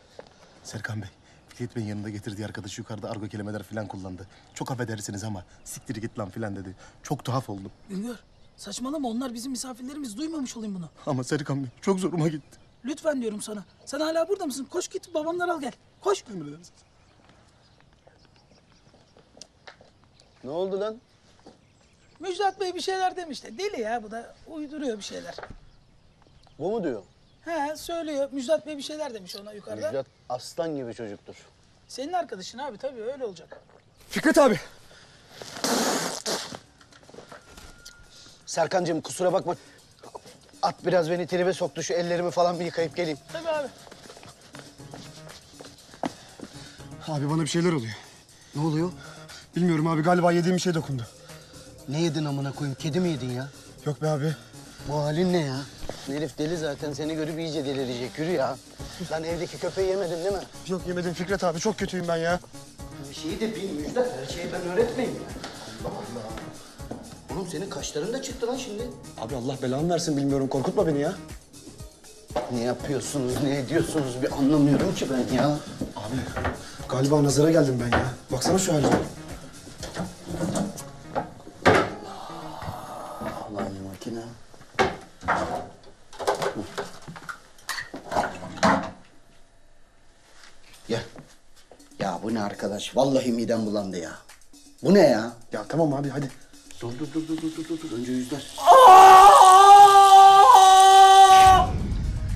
Serkan Bey, Fikret Bey'in yanında getirdiği arkadaşı yukarıda argo kelimeler falan kullandı. Çok affedersiniz ama siktir git lan falan dedi. Çok tuhaf oldum. Güngör saçmalama onlar bizim misafirlerimiz duymamış olayım bunu. Ama Serkan Bey çok zoruma gitti. Lütfen diyorum sana. Sen hala burada mısın? Koş git babamları al gel. Koş. Ne oldu lan? Müjdat Bey bir şeyler demişti. Deli ya bu da uyduruyor bir şeyler. Bu mu diyor? He söylüyor. Müjdat Bey bir şeyler demiş ona yukarıda. Müjdat aslan gibi çocuktur. Senin arkadaşın abi tabii öyle olacak. Fikret abi. Serkancığım kusura bakma. At biraz beni tribe soktu. Şu ellerimi falan bir yıkayıp geleyim. Tabii abi. Abi bana bir şeyler oluyor. Ne oluyor? Bilmiyorum abi galiba yediğim bir şey dokundu. Ne yedin amına koyayım? Kedi mi yedin ya? Yok be abi. Bu halin ne ya? Herif deli zaten. Seni görüp iyice delirecek. Yürü ya. Lan evdeki köpeği yemedin değil mi? Yok yemedim Fikret abi çok kötüyüm ben ya. Bir şeyi de bil Müjdat. Her şeyi ben öğretmeyeyim ya. Allah Allah. Oğlum senin kaşların da çıktı lan şimdi. Abi Allah belanı versin bilmiyorum korkutma beni ya. Ne yapıyorsunuz, ne ediyorsunuz bir anlamıyorum ki ben ya. Abi galiba nazara geldim ben ya. Baksana şu halime. Lan makine. Gel. Ya bu ne arkadaş? Vallahi midem bulandı ya. Bu ne ya? Ya tamam abi hadi. Dur dur dur dur dur dur dur. Önce yüzler.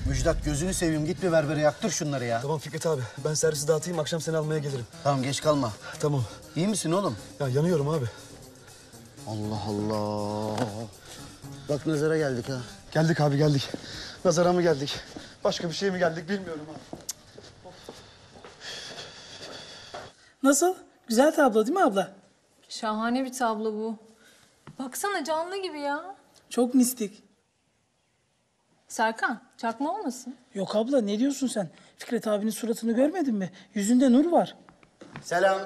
Müjdat gözünü seveyim git bir berbere yaktır şunları ya. Tamam Fikret abi ben servisi dağıtayım akşam seni almaya gelirim. Tamam geç kalma. Tamam. İyi misin oğlum? Ya yanıyorum abi. Allah Allah. Bak nazara geldik ha. Geldik abi geldik. Nazara mı geldik? Başka bir şey mi geldik bilmiyorum abi. Nasıl? Güzel tablo değil mi abla? Şahane bir tablo bu. Baksana canlı gibi ya. Çok mistik. Serkan, çakma olmasın? Yok abla ne diyorsun sen? Fikret abinin suratını görmedin mi? Yüzünde nur var. Selam.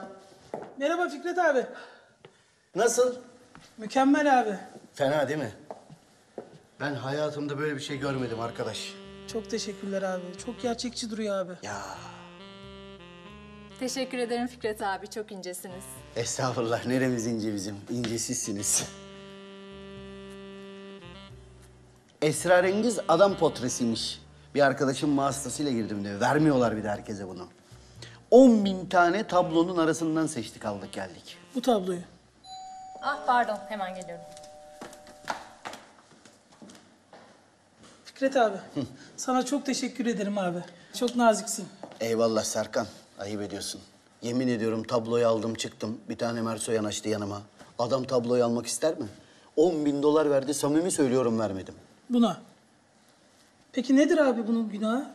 Merhaba Fikret abi. Nasıl? Mükemmel abi. Fena değil mi? Ben hayatımda böyle bir şey görmedim arkadaş. Çok teşekkürler abi. Çok gerçekçi duruyor abi. Ya Teşekkür ederim Fikret abi, çok incesiniz. estağfurullah neremiz ince bizim. İnce sizsiniz. Esrarengiz adam potresiymiş. Bir arkadaşım vasıtasıyla girdim diyor. Vermiyorlar bir de herkese bunu. 10 bin tane tablonun arasından seçtik aldık geldik. Bu tabloyu. Ah pardon, hemen geliyorum. Fikret abi. Sana çok teşekkür ederim abi. Çok naziksin. Eyvallah Serkan. Ayıp ediyorsun. Yemin ediyorum tabloyu aldım çıktım. Bir tane Merso yanaştı yanıma. Adam tabloyu almak ister mi? 10 bin dolar verdi. Samimi söylüyorum vermedim. Buna. Peki nedir abi bunun günahı?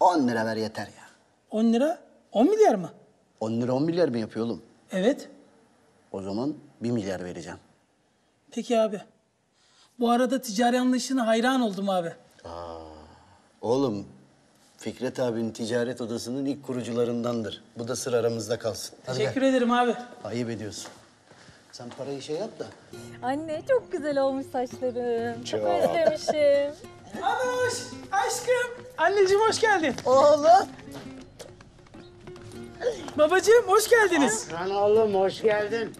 10 lira ver yeter ya. 10 lira? 10 milyar mı? 10 lira 10 milyar mı yapıyor oğlum? Evet. O zaman 1 milyar vereceğim. Peki abi. Bu arada ticari anlayışına hayran oldum abi. Oğlum Fikret abinin ticaret odasının ilk kurucularındandır. Bu da sır aramızda kalsın. Hadi Teşekkür gel. ederim abi. Ayıp ediyorsun. Sen parayı şey yap da. Anne çok güzel olmuş saçlarım. Çok Çok. özlemişim. Anuş, aşkım. Anneciğim hoş geldin. Oğlum. Babacığım hoş geldiniz. Lan oğlum hoş geldin.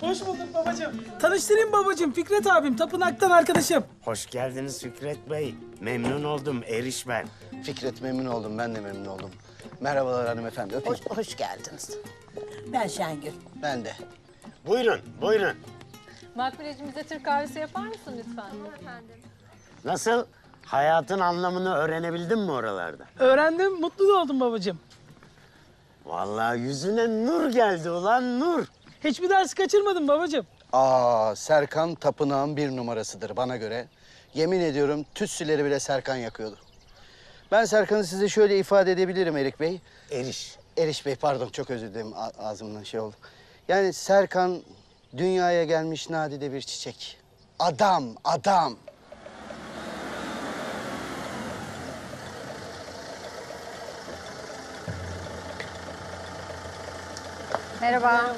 Hoş bulduk babacığım. Tanıştırayım babacığım. Fikret abim, tapınaktan arkadaşım. Hoş geldiniz Fikret Bey. Memnun oldum Eriş ben. Fikret memnun oldum, ben de memnun oldum. Merhabalar hanımefendi, öpeyim. Hoş, hoş geldiniz. Ben Şengül. Ben de. Buyurun, buyurun. Makbulecim bize Türk kahvesi yapar mısın lütfen? Efendim. Nasıl? Hayatın anlamını öğrenebildin mi oralarda? Öğrendim, mutlu da oldum babacığım. Vallahi yüzüne nur geldi ulan nur. Hiçbir ders kaçırmadım babacığım. Aa, Serkan tapınağın bir numarasıdır bana göre. Yemin ediyorum tütsüleri bile Serkan yakıyordu. Ben Serkan'ı size şöyle ifade edebilirim Erik Bey. Eriş. Eriş Bey pardon çok özür dilerim A- ağzımdan şey oldu. Yani Serkan dünyaya gelmiş nadide bir çiçek. Adam, adam. Merhaba.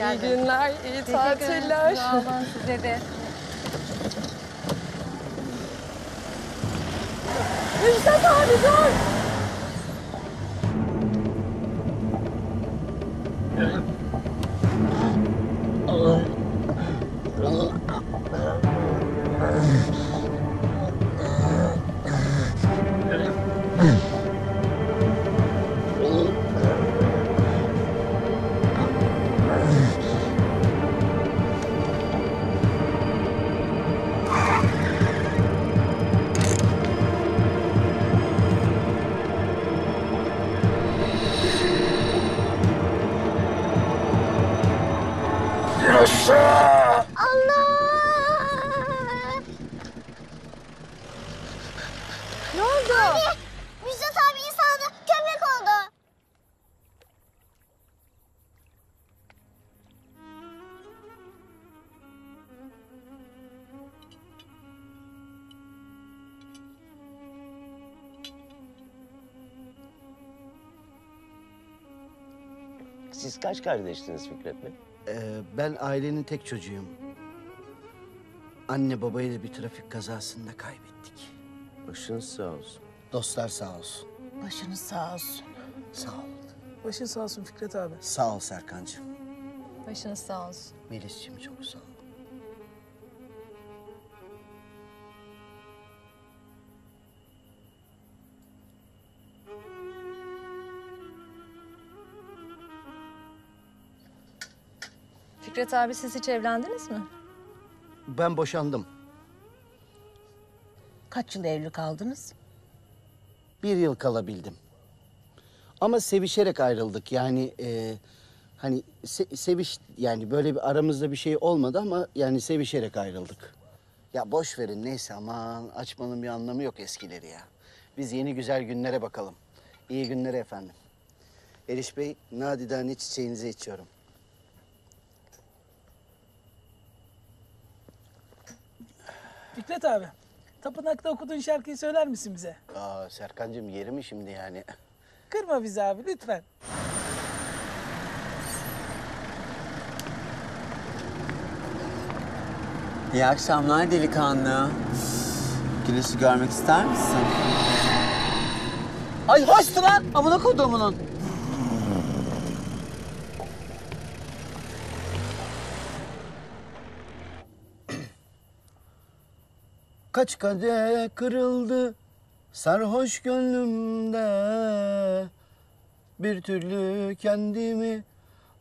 İyi günler, iyi tatiller. Sağ olun size de. Müjdat abi dur. Ne Siz kaç kardeşsiniz Fikret Bey? Ee, ben ailenin tek çocuğuyum. Anne babayı da bir trafik kazasında kaybettik. Başınız sağ olsun. Dostlar sağ olsun. Başınız sağ olsun. Sağ ol. Başın sağ olsun Fikret abi. Sağ ol Serkancığım. Başınız sağ olsun. Melis'ciğim çok sağ ol. Fikret abi siz hiç evlendiniz mi? Ben boşandım. Kaç yıl evli kaldınız? Bir yıl kalabildim. Ama sevişerek ayrıldık. Yani e, hani se- seviş yani böyle bir aramızda bir şey olmadı ama yani sevişerek ayrıldık. Ya boş verin neyse aman açmanın bir anlamı yok eskileri ya. Biz yeni güzel günlere bakalım. İyi günler efendim. Eriş Bey, nadidane çiçeğinizi içiyorum. Fikret abi, tapınakta okuduğun şarkıyı söyler misin bize? Aa Serkancığım yeri mi şimdi yani? Kırma bizi abi lütfen. İyi akşamlar delikanlı. Güneşi görmek ister misin? Ay hoştu lan! Amına kodumunun. Kaç kadeh kırıldı sarhoş gönlümde. Bir türlü kendimi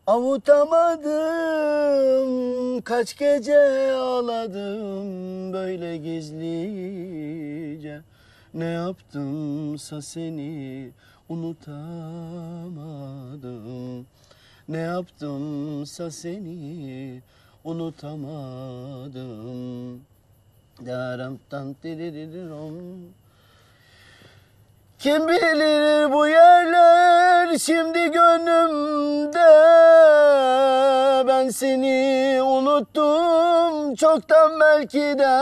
avutamadım. Kaç gece ağladım böyle gizlice. Ne yaptımsa seni unutamadım. Ne yaptımsa seni unutamadım Daram tan tiririm. Kim bilir bu yerler şimdi gönlümde? Ben seni unuttum çoktan belki de.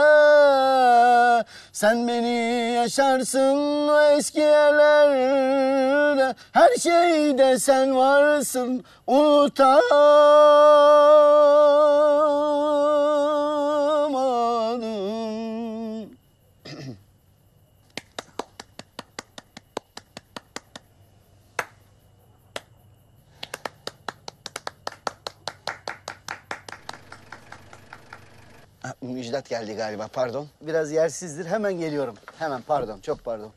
Sen beni yaşarsın eski yerlerde. Her şeyde sen varsın unutamadım Ha, Müjdat geldi galiba pardon. Biraz yersizdir hemen geliyorum. Hemen pardon çok pardon.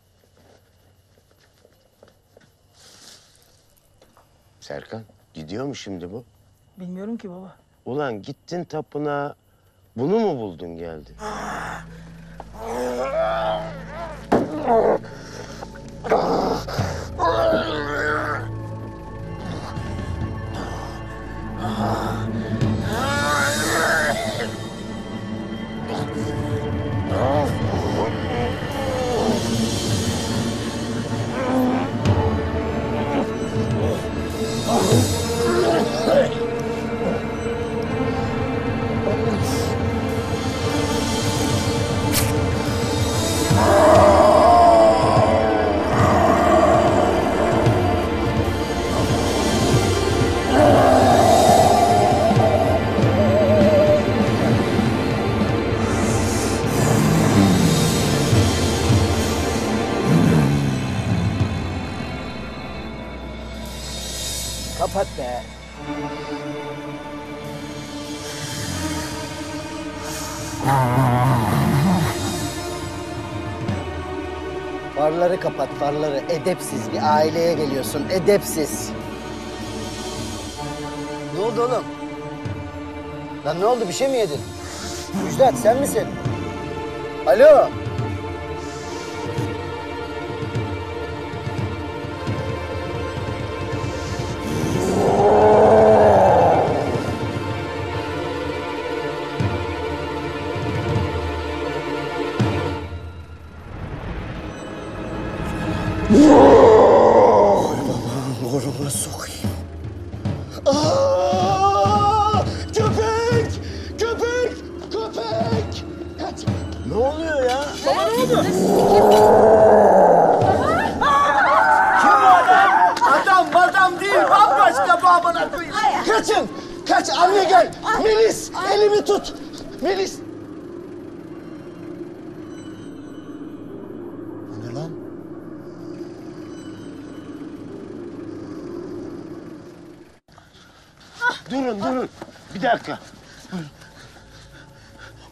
Serkan gidiyor mu şimdi bu? Bilmiyorum ki baba. Ulan gittin tapınağa bunu mu buldun geldin? Kapat be. Farları kapat farları. Edepsiz bir aileye geliyorsun. Edepsiz. Ne oldu oğlum? Lan ne oldu bir şey mi yedin? Müjdat sen misin? Alo. Oh. Gel! Melis! Elimi tut! Melis! Bu ne lan? Durun durun. Bir dakika.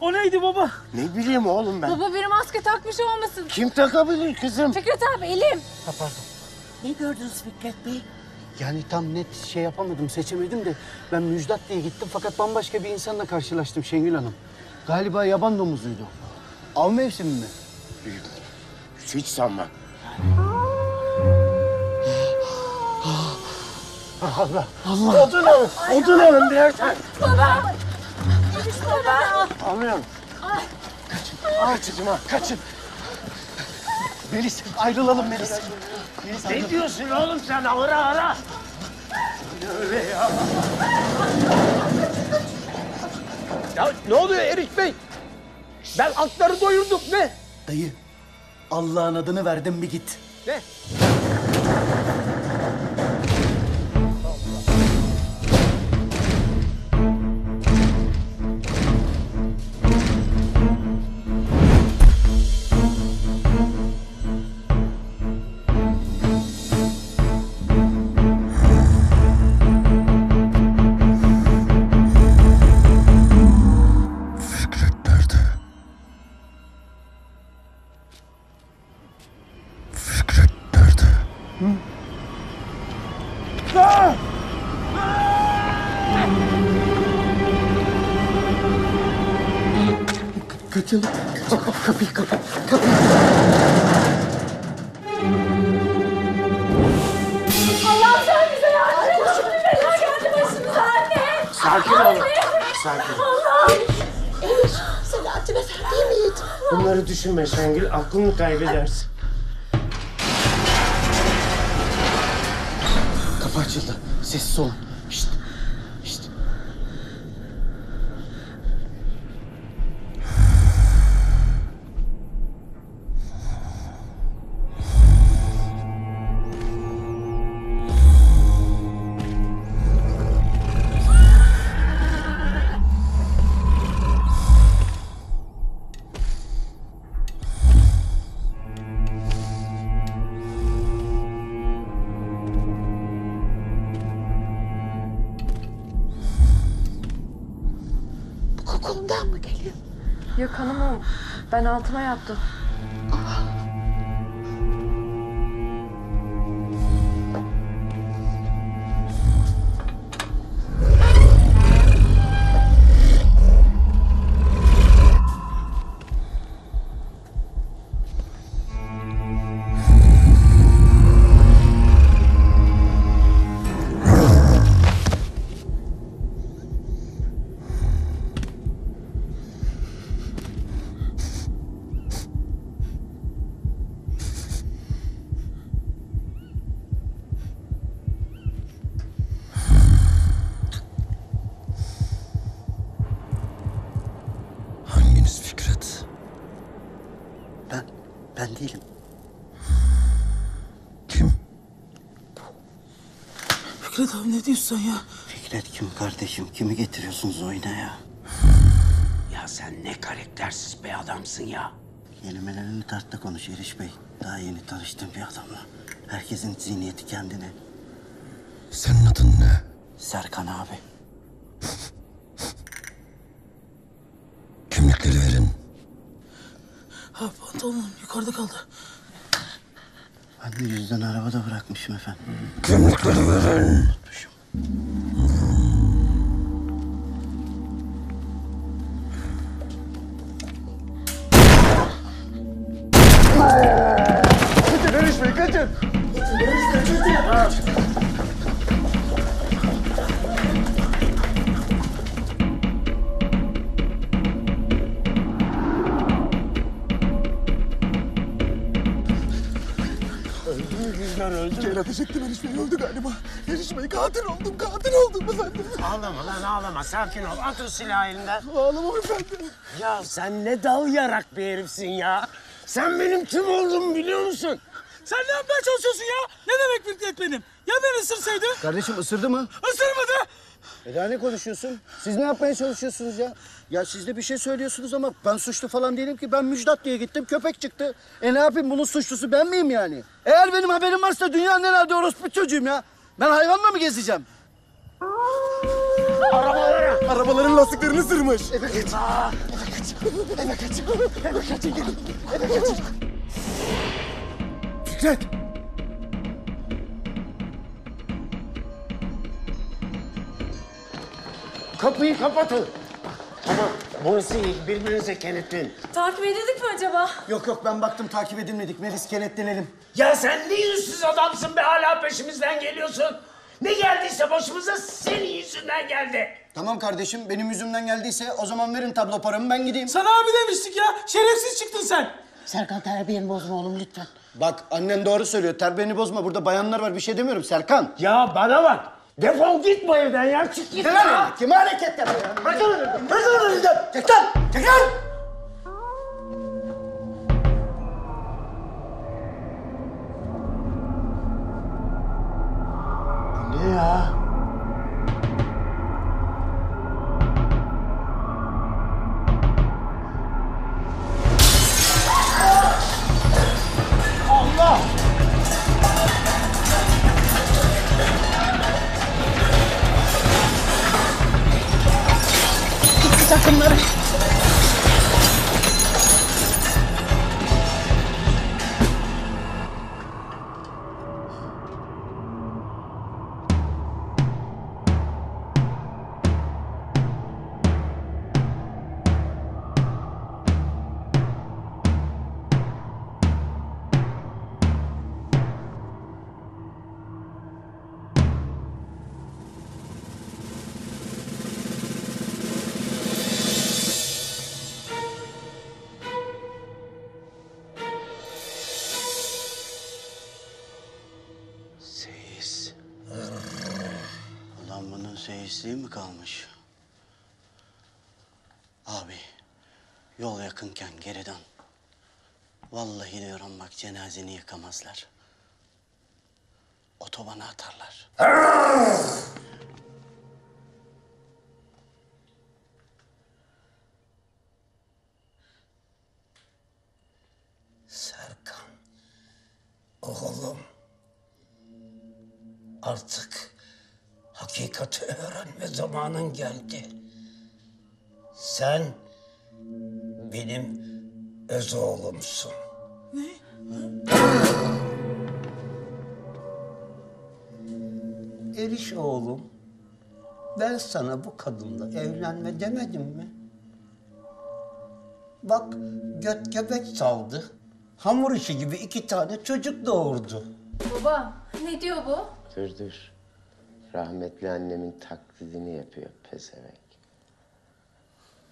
O neydi baba? Ne bileyim oğlum ben. Baba biri maske takmış olmasın. Kim takabilir kızım? Fikret abi elim. Ha pardon. Ne gördünüz Fikret Bey? Yani tam net şey yapamadım, seçemedim de ben Müjdat diye gittim fakat bambaşka bir insanla karşılaştım Şengül Hanım. Galiba yaban domuzuydu. Av mevsimi mi? Hiç sanmam. Allah. Allah. Odun alın. Odun alın birer tane. Baba. Baba. Alıyorum. Kaçın ha, kaçın. Melis, ayrılalım Melis. Melis, Ne ayrılalım. diyorsun oğlum sen? Ara ara. Öyle ya. Ya ne oluyor Erik Bey? Ben atları doyurduk ne? Dayı, Allah'ın adını verdim bir git. Ne? Düşünme Şengül. Aklını kaybedersin. Kapı açıldı. Sessiz olun. Kokundan mı geliyor? Yok hanımım. Ben altıma yattım. Hanginiz sen ya? Fikret kim kardeşim? Kimi getiriyorsunuz oyuna ya? Ya sen ne karaktersiz bir adamsın ya. Kelimelerini tartta konuş Eriş Bey. Daha yeni tanıştığım bir adamla. Herkesin zihniyeti kendine. Senin adın ne? Serkan abi. Kimlikleri verin. Ha pantolonum yukarıda kaldı. Ben de yüzden arabada bırakmışım efendim. Kimlikleri verin. Kaçın Eriş Bey kaçın. Yüzler öldü. Kere ateş ettim Eriş Bey öldü galiba. Katil oldum katil oldum efendim. Ağlama lan ağlama sakin ol. At o silahı elinden. Ağlamam efendim. Ya sen ne dal yarak bir herifsin ya. Sen benim kim olduğumu biliyor musun? Sen ne yapmaya çalışıyorsun ya? Ne demek Fikret benim? Ya beni ısırsaydı? Kardeşim ısırdı mı? Isırmadı. E daha ne konuşuyorsun? Siz ne yapmaya çalışıyorsunuz ya? Ya siz de bir şey söylüyorsunuz ama ben suçlu falan değilim ki. Ben Müjdat diye gittim köpek çıktı. E ne yapayım bunun suçlusu ben miyim yani? Eğer benim haberim varsa dünyanın herhalde orospu çocuğum ya. Ben hayvanla mı gezeceğim? Arabalara. Arabaların lastiklerini sırmış. Eve kaç. Eve kaç. Eve kaçın gelin. Eve kaçın. Fikret. Kapıyı kapatın. Tamam. Burası iyi. Birbirinize kenetleyin. Takip edildik mi acaba? Yok yok ben baktım takip edilmedik. Melis kenetlenelim. Ya sen ne yüzsüz adamsın be hala peşimizden geliyorsun. Ne geldiyse başımıza senin yüzünden geldi. Tamam kardeşim benim yüzümden geldiyse o zaman verin tablo paramı ben gideyim. Sana abi demiştik ya. Şerefsiz çıktın sen. Serkan terbiyeni bozma oğlum lütfen. Bak annen doğru söylüyor. Terbiyeni bozma. Burada bayanlar var bir şey demiyorum Serkan. Ya bana bak. Defol git bu evden ya. Çık git. Kime hareket yapıyor? Bırak lan önümden. Bırak lan önümden. Çek lan. Çek lan. Seyisliği mi kalmış? Abi, yol yakınken geri dön. Vallahi diyorum bak cenazeni yıkamazlar. Otobana atarlar. Serkan. Oğlum. Artık hakikati öğrenme zamanın geldi. Sen benim öz oğlumsun. Eriş oğlum, ben sana bu kadınla evlenme demedim mi? Bak göt göbek saldı. Hamur işi gibi iki tane çocuk doğurdu. Baba ne diyor bu? Dur dur. Rahmetli annemin taklidini yapıyor pezevenk.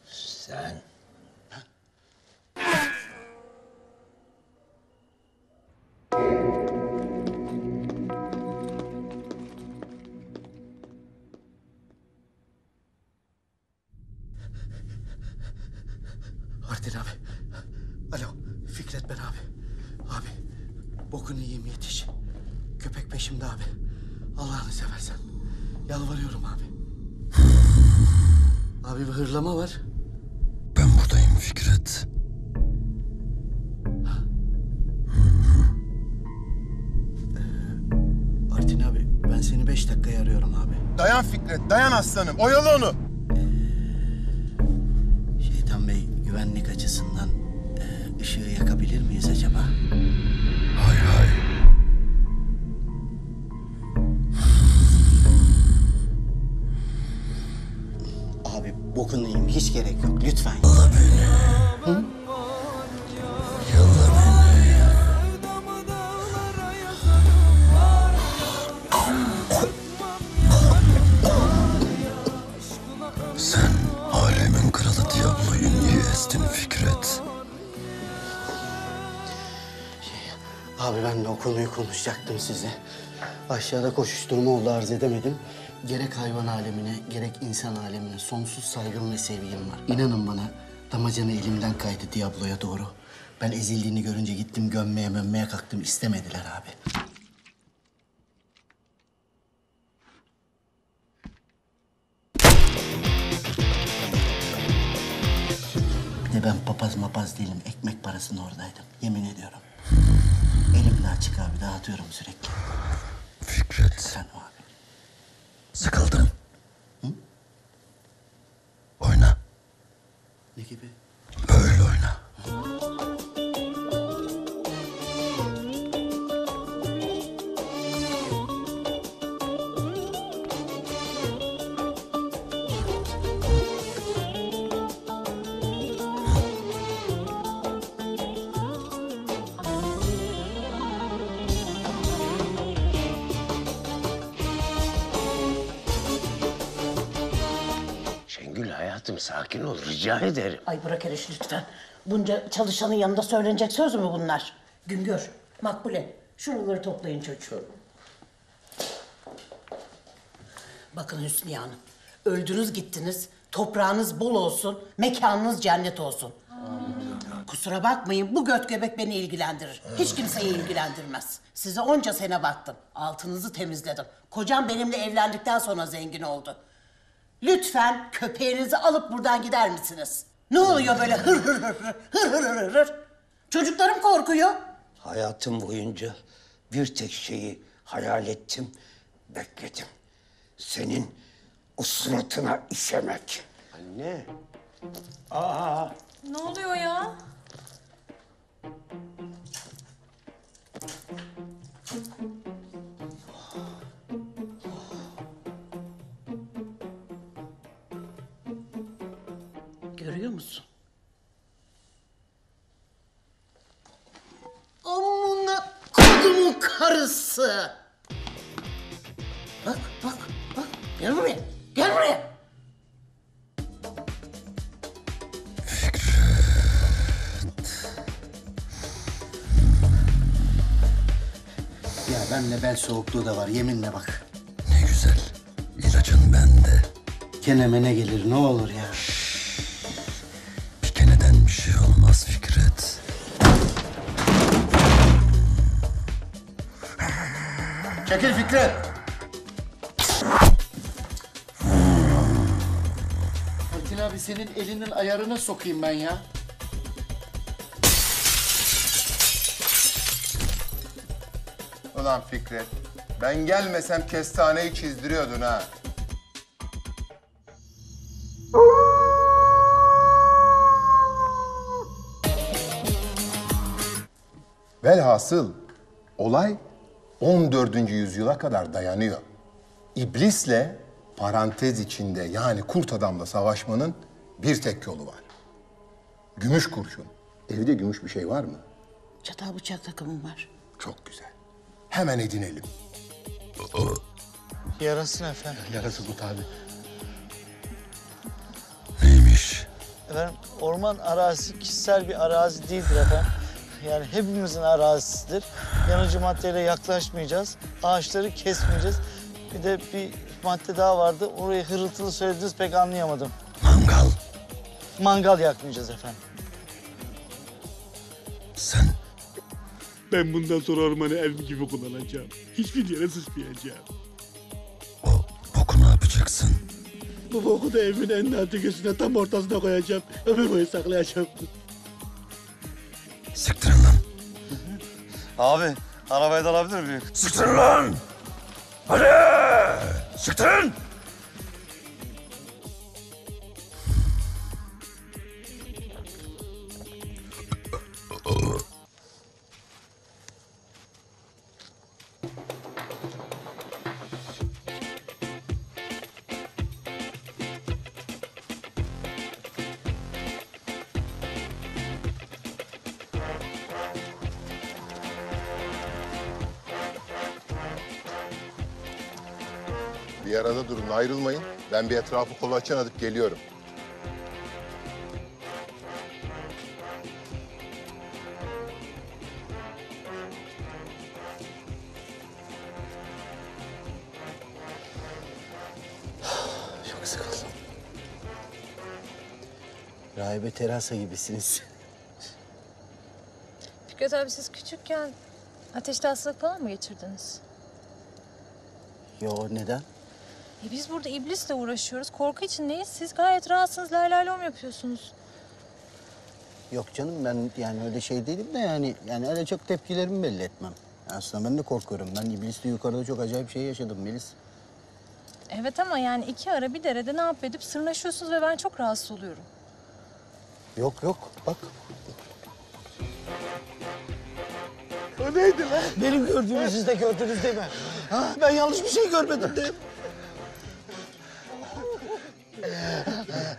Sen aslanım. Oyalı onu. Konuşacaktım size. Aşağıda koşuşturma oldu arz edemedim. Gerek hayvan alemine gerek insan alemine sonsuz saygım ve sevgim var. İnanın bana damacana elimden kaydı Diablo'ya doğru. Ben ezildiğini görünce gittim gömmeye mömmeye kalktım istemediler abi. De ben papaz mapaz değilim. Ekmek parasını oradaydım. Yemin ediyorum. Elimle açık abi dağıtıyorum sürekli. Fikret. Sen abi. Sıkıldım. Rica ederim. Ay bırak Eriş lütfen. Bunca çalışanın yanında söylenecek söz mü bunlar? Güngör, Makbule, şuraları toplayın çocuğum. Bakın Hüsniye Hanım, öldünüz gittiniz, toprağınız bol olsun, mekanınız cennet olsun. Kusura bakmayın, bu göt göbek beni ilgilendirir. Hiç kimseyi ilgilendirmez. Size onca sene baktım, altınızı temizledim. Kocam benimle evlendikten sonra zengin oldu. Lütfen köpeğinizi alıp buradan gider misiniz? Ne oluyor böyle hır hır hır hır hır hır hır hır? Çocuklarım korkuyor. hayatım boyunca bir tek şeyi hayal ettim, bekledim. Senin o suratına işemek. Anne. Aa, Ne oluyor ya? Karısı. Bak bak bak. Gel buraya. Gel buraya. Ya benle bel soğukluğu da var yeminle bak. Ne güzel. İlacın bende. Keneme ne gelir ne olur ya. Çekil Fikret. Metin abi senin elinin ayarına sokayım ben ya. Ulan Fikret, ben gelmesem kestaneyi çizdiriyordun ha. Velhasıl olay 14. yüzyıla kadar dayanıyor. İblisle parantez içinde yani kurt adamla savaşmanın bir tek yolu var. Gümüş kurşun. Evde gümüş bir şey var mı? Çatal bıçak takımım var. Çok güzel. Hemen edinelim. Yarasın efendim. Yarası tut abi. Efendim orman arazisi kişisel bir arazi değildir efendim. Yani hepimizin arazisidir. Yanıcı maddeyle yaklaşmayacağız. Ağaçları kesmeyeceğiz. Bir de bir madde daha vardı. Orayı hırıltılı söylediniz pek anlayamadım. Mangal. Mangal yakmayacağız efendim. Ben bundan sonra ormanı ev gibi kullanacağım. Hiçbir yere sıçmayacağım. Boku ne yapacaksın? Bu boku da evin en nazik üstüne tam ortasına koyacağım. Ömür boyu saklayacağım. Siktirin lan. Abi arabayı da alabilir miyim? Siktirin lan! Hadi! Siktirin! Ayrılmayın. Ben bir etrafı kolaçan atıp geliyorum. Çok sıkıldım. Rahibe terasa gibisiniz. Fikret abi siz küçükken ateşli hastalık falan mı geçirdiniz? Yo neden? E biz burada iblisle uğraşıyoruz. Korku için neyiz? Siz gayet rahatsınız. Lay lay lom yapıyorsunuz. Yok canım ben yani öyle şey değilim de yani yani öyle çok tepkilerimi belli etmem. Aslında ben de korkuyorum. Ben iblisle yukarıda çok acayip şey yaşadım Melis. Evet ama yani iki ara bir derede ne yap edip sırnaşıyorsunuz ve ben çok rahatsız oluyorum. Yok yok bak. O neydi lan? Benim gördüğümü siz de gördünüz değil mi? Ha, ben yanlış bir şey görmedim değil mi?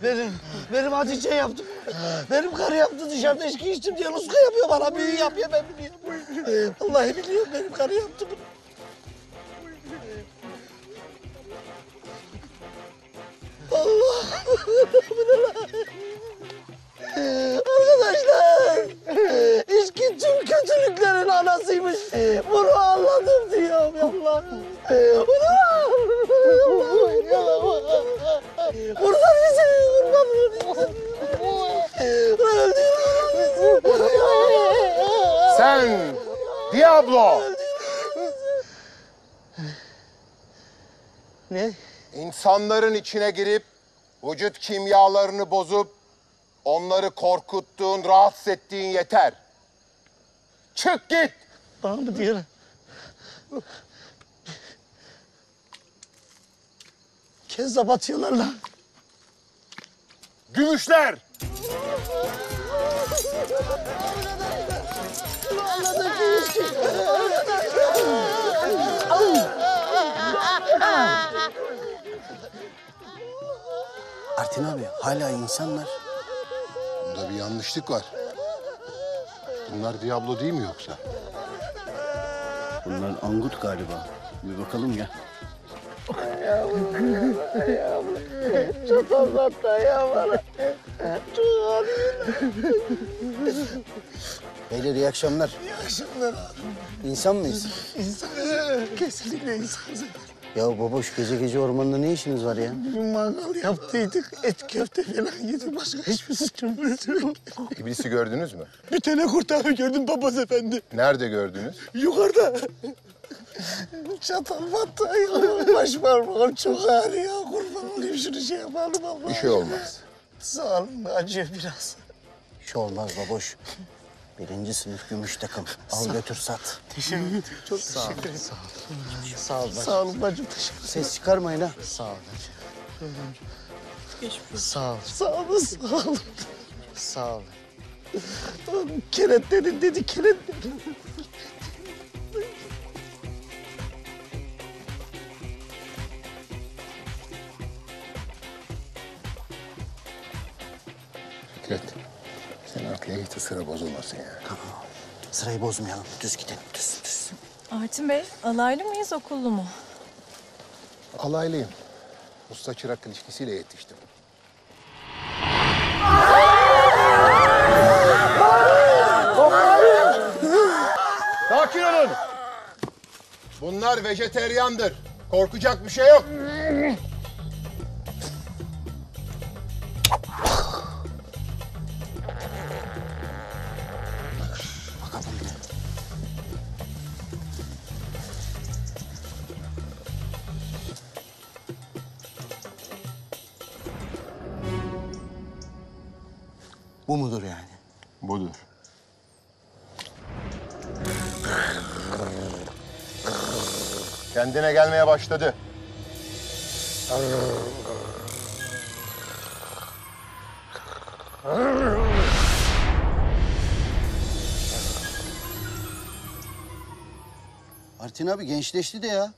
Benim, benim Hatice yaptı. Benim karı yaptı dışarıda içki içtim diye Luska yapıyor bana. Büyü yapıyor ben biliyorum. Vallahi biliyorum benim karı yaptı bunu. Allah! Arkadaşlar, içki tüm kötülüklerin anasıymış. Bunu anladım diyorum ya Diablo! Ne? İnsanların içine girip vücut kimyalarını bozup onları korkuttuğun, rahatsız ettiğin yeter. Çık git! Bana mı diyorsun? Kezzap atıyorlar lan. Gümüşler! Artin abi hala insanlar. Bunda bir yanlışlık var. Bunlar Diablo değil mi yoksa? Bunlar angut galiba. Bir bakalım ya. Çatal battı ayağım bana. Çok ağrıyor. Beyler iyi akşamlar. İyi akşamlar. İnsan mıyız? İnsan, kesinlikle insanız. Ya baboş gece gece ormanda ne işiniz var ya? Bir mangal yaptıydık, et köfte falan yedik. Başka hiçbir suçumuz yok. İblisi gördünüz mü? Bir tane kurt abi gördüm papaz efendi. Nerede gördünüz? Yukarıda. Çatal battı ayağım. Baş parmağım çok ağrıyor. Kurban olayım şunu şey yapalım ama. Bir şey olmaz. Sağ olun acıyor biraz. Hiç olmaz baboş. Birinci sınıf gümüş takım. Al Sağ- götür sat. Teşekkür ederim. Çok Sağ ol. teşekkür ederim. Sağ ol bacım. Sağ olun bacım. Teşekkür ederim. Ses çıkarmayın ha. Sağ ol bacım. Sağ ol. Sağ olun, sağ olun. Sağ olun. Kenetledim dedi kenetledim. Fikret, sen arkaya git de sıra bozulmasın ya. Tamam. Sırayı bozmayalım. Düz gidelim. Düz düz. Artin Bey, alaylı mıyız okullu mu? Alaylıyım. Usta çırak ilişkisiyle yetiştim. Sakin olun. Bunlar vejeteryandır. Korkacak bir şey yok. Bu mudur yani? Budur. Kendine gelmeye başladı. Artin abi gençleşti de ya.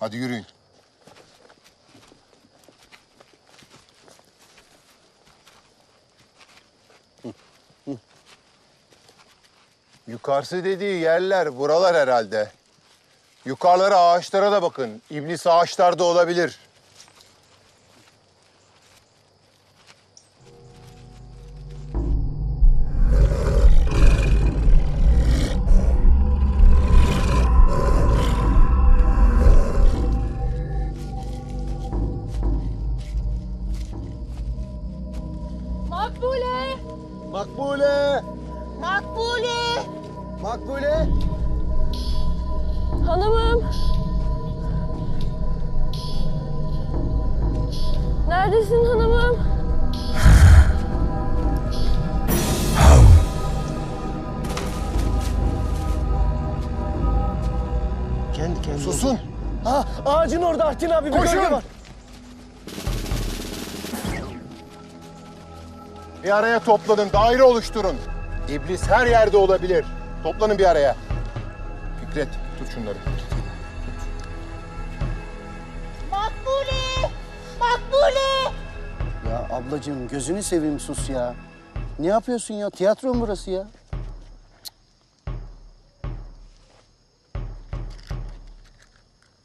Hadi yürüyün. Yukarısı dediği yerler buralar herhalde. Yukarılara ağaçlara da bakın. İblis ağaçlarda olabilir. Toplanın, daire oluşturun. İblis her yerde olabilir. Toplanın bir araya. Fikret, tut şunları. Makbule. Makbule. Ya ablacığım gözünü seveyim sus ya. Ne yapıyorsun ya? Tiyatro mu burası ya?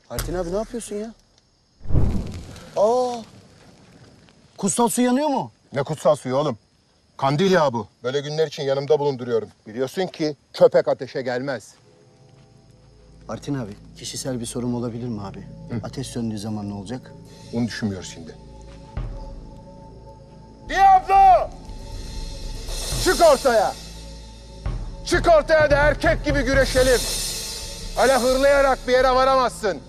Artin abi ne yapıyorsun ya? Aa! Kutsal su yanıyor mu? Ne kutsal suyu oğlum? Kandil yağı bu. Böyle günler için yanımda bulunduruyorum. Biliyorsun ki köpek ateşe gelmez. Artin abi, kişisel bir sorum olabilir mi abi? Ateş söndüğü zaman ne olacak? Onu düşünmüyoruz şimdi. Diablo! Çık ortaya! Çık ortaya da erkek gibi güreşelim. Öyle hırlayarak bir yere varamazsın.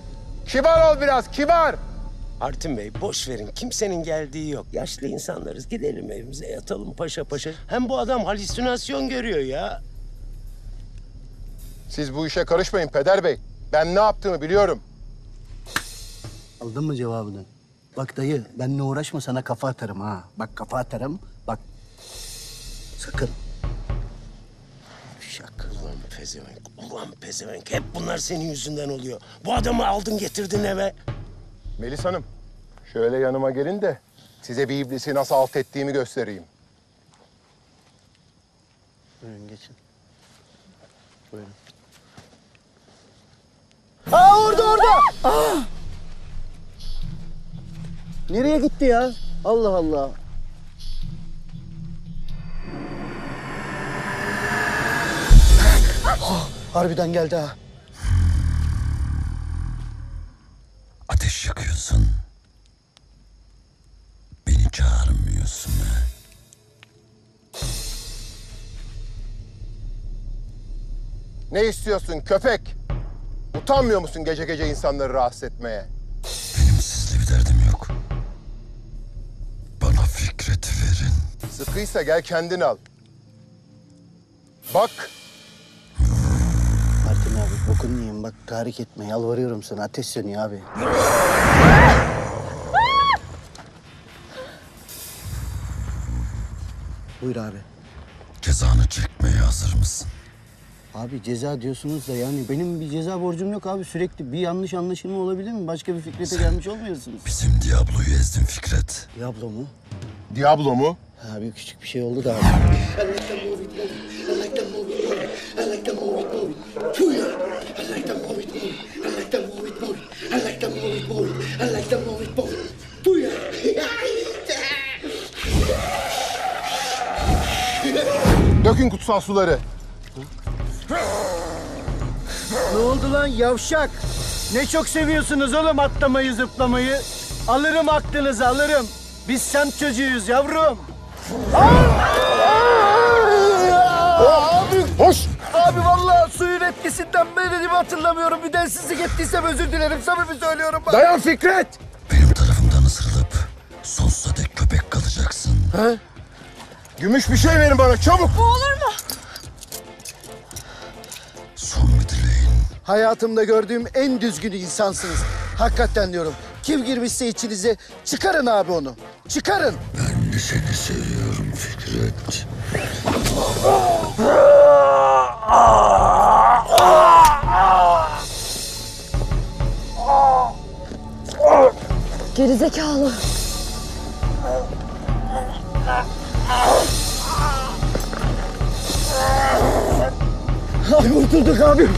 Kibar ol biraz, kibar. Artin Bey boş verin. Kimsenin geldiği yok. Yaşlı insanlarız. Gidelim evimize yatalım paşa paşa. Hem bu adam halüsinasyon görüyor ya. Siz bu işe karışmayın Peder Bey. Ben ne yaptığımı biliyorum. Aldın mı cevabını? Bak dayı, benimle uğraşma sana kafa atarım ha. Bak kafa atarım, bak. Sakın. Şak. Ulan pezevenk, ulan pezevenk. Hep bunlar senin yüzünden oluyor. Bu adamı aldın getirdin eve. Melis Hanım, şöyle yanıma gelin de size bir iblisi nasıl alt ettiğimi göstereyim. Buyurun geçin. Buyurun. Aa orada orada. Ah! Nereye gitti ya? Allah Allah. Oh, harbiden geldi ha. Ateş yakıyorsun. Beni çağırmıyorsun ha. Ne istiyorsun köpek? Utanmıyor musun gece gece insanları rahatsız etmeye? Benim sizle bir derdim yok. Bana Fikret verin. Sıkıysa gel kendin al. Bak, Yiyeyim bak tahrik etme yalvarıyorum sana ateş sönüyor abi. Buyur abi. Cezanı çekmeye hazır mısın? Abi ceza diyorsunuz da yani benim bir ceza borcum yok abi. Sürekli bir yanlış anlaşılma olabilir mi? Başka bir Fikret'e gelmiş olmuyorsunuz. Bizim Diablo'yu ezdin Fikret. Diablo mu? Diablo mu? Abi küçük bir şey oldu da abi. Dökün kutsal suları. Ne oldu lan yavşak? Ne çok seviyorsunuz oğlum atlamayı zıplamayı. Alırım aklınızı alırım. Biz semt çocuğuyuz yavrum. Abi! Hoş! Abi vallahi suyun etkisinden ben dedim hatırlamıyorum. Bir densizlik ettiysem özür dilerim. Samimi söylüyorum. bak. Dayan Fikret! Benim tarafımdan ısırılıp sonsuza dek köpek kalacaksın. He? Gümüş bir şey verin bana çabuk. Bu olur mu? Son bir dileğin. Hayatımda gördüğüm en düzgün insansınız. Hakikaten diyorum. Kim girmişse içinize çıkarın abi onu. Çıkarın. Ben de seni seviyorum Fikret. Gerizekalı. Ay kurtulduk abi.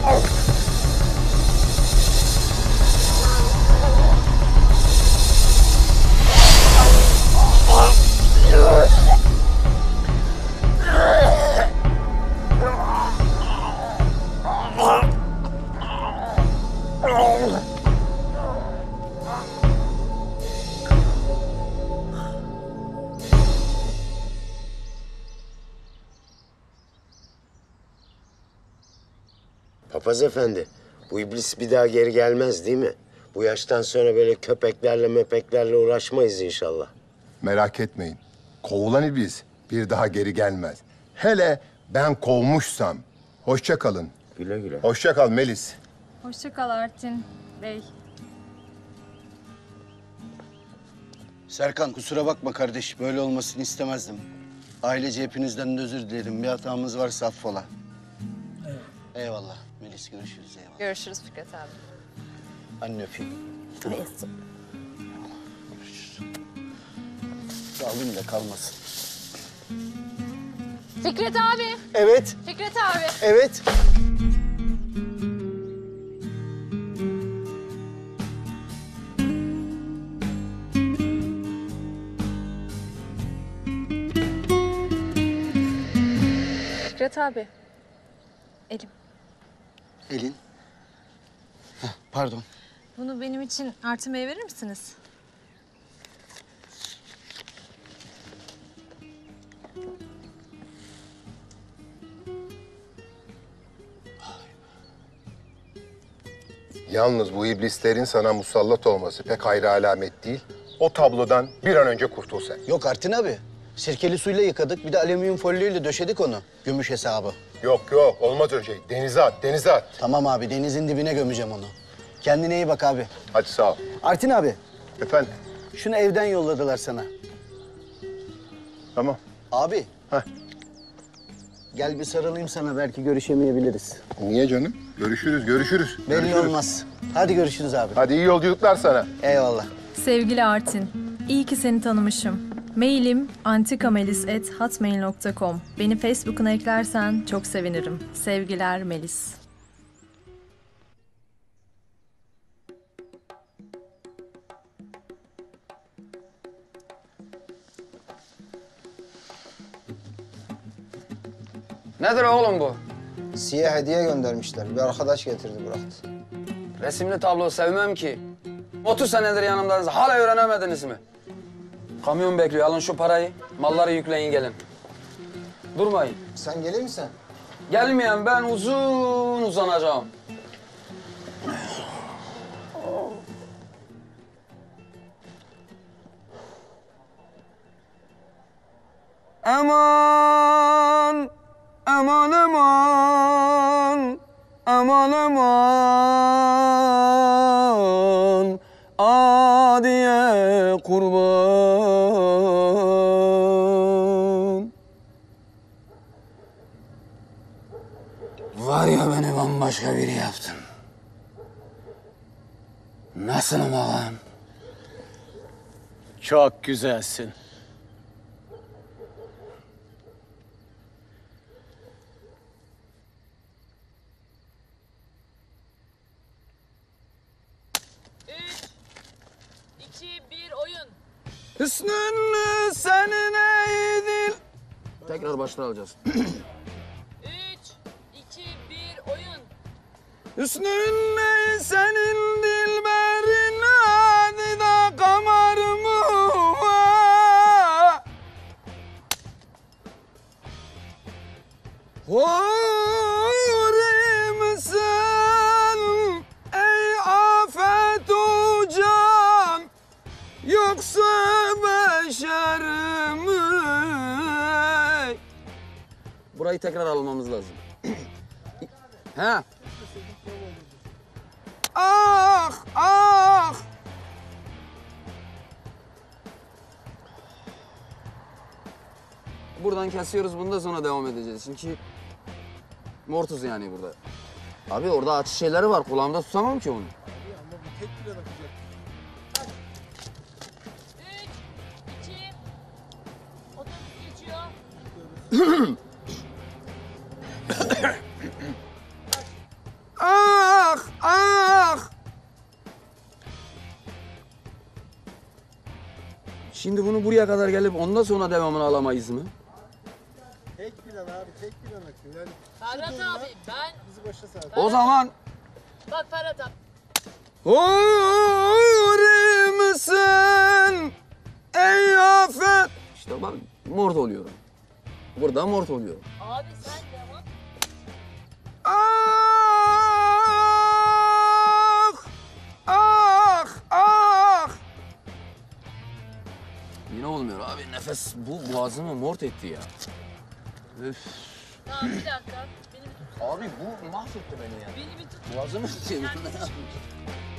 Papaz efendi, bu iblis bir daha geri gelmez değil mi? Bu yaştan sonra böyle köpeklerle möpeklerle uğraşmayız inşallah. Merak etmeyin. Kovulan iblis bir daha geri gelmez. Hele ben kovmuşsam. Hoşça kalın. Güle güle. Hoşça kal Melis. Hoşça kal Artin Bey. Serkan kusura bakma kardeş. Böyle olmasını istemezdim. Ailece hepinizden de özür dilerim. Bir hatamız varsa affola. Eyvallah. Melis görüşürüz eyvallah. Görüşürüz Fikret abi. Anne öpeyim. Alayım da kalmasın. Fikret abi. Evet. Fikret abi. Evet. Fikret abi. Elim. Elin. Heh, pardon. Bunu benim için Bey'e verir misiniz? Yalnız bu iblislerin sana musallat olması pek hayra alamet değil. O tablodan bir an önce kurtul sen. Yok Artin abi. Sirkeli suyla yıkadık. Bir de alüminyum folyoyla döşedik onu. Gümüş hesabı. Yok yok olmaz öyle şey. Denize at, denize at. Tamam abi denizin dibine gömeceğim onu. Kendine iyi bak abi. Hadi sağ ol. Artin abi. Efendim? Şunu evden yolladılar sana. Tamam. Abi. Heh. Gel bir sarılayım sana belki görüşemeyebiliriz. Niye canım? Görüşürüz, görüşürüz. Belli görüşürüz. olmaz. Hadi görüşürüz abi. Hadi iyi yolculuklar sana. Eyvallah. Sevgili Artin, iyi ki seni tanımışım. Mailim antikamelis.hotmail.com. Beni Facebook'una eklersen çok sevinirim. Sevgiler Melis. Nedir oğlum bu? Siyah hediye göndermişler. Bir arkadaş getirdi bıraktı. Resimli tablo sevmem ki. 30 senedir yanımdayız. Hala öğrenemediniz mi? Kamyon bekliyor. Alın şu parayı. Malları yükleyin gelin. Durmayın. Sen gelir misin? Gelmeyen ben uzun uzanacağım. Aman, aman aman, aman aman, adiye kurban. Bambaşka biri yaptın. Nasılım ağam? Çok güzelsin. İki, bir, oyun. Hüsnün senin eydin. Tekrar baştan alacağız. Hüsnün ne senin dilberin hadi da kamar mı misin ey afet ucan yoksa beşer mi? Burayı tekrar almamız lazım. ha? Ah! Ah! Buradan kesiyoruz, bunu da sonra devam edeceğiz. Çünkü mortuz yani burada. Abi orada açı şeyleri var, kulağımda tutamam ki onu. İki, otobüs geçiyor. Şimdi bunu buraya kadar gelip ondan sonra devamını alamayız mı? Tek plan abi, tek plan akıyor. Yani Ferhat abi ben... bizi başa sar. O zaman Bak Ferhat abi. Huri misin ey afet? İşte bak mort oluyorum. Burada mort oluyorum. Abi sen Yine olmuyor abi. Nefes bu boğazımı mort etti ya. Üf. Tamam bir dakika. Beni bir tut. Abi bu mahvetti beni ya. Beni bir tut. Boğazımı çek.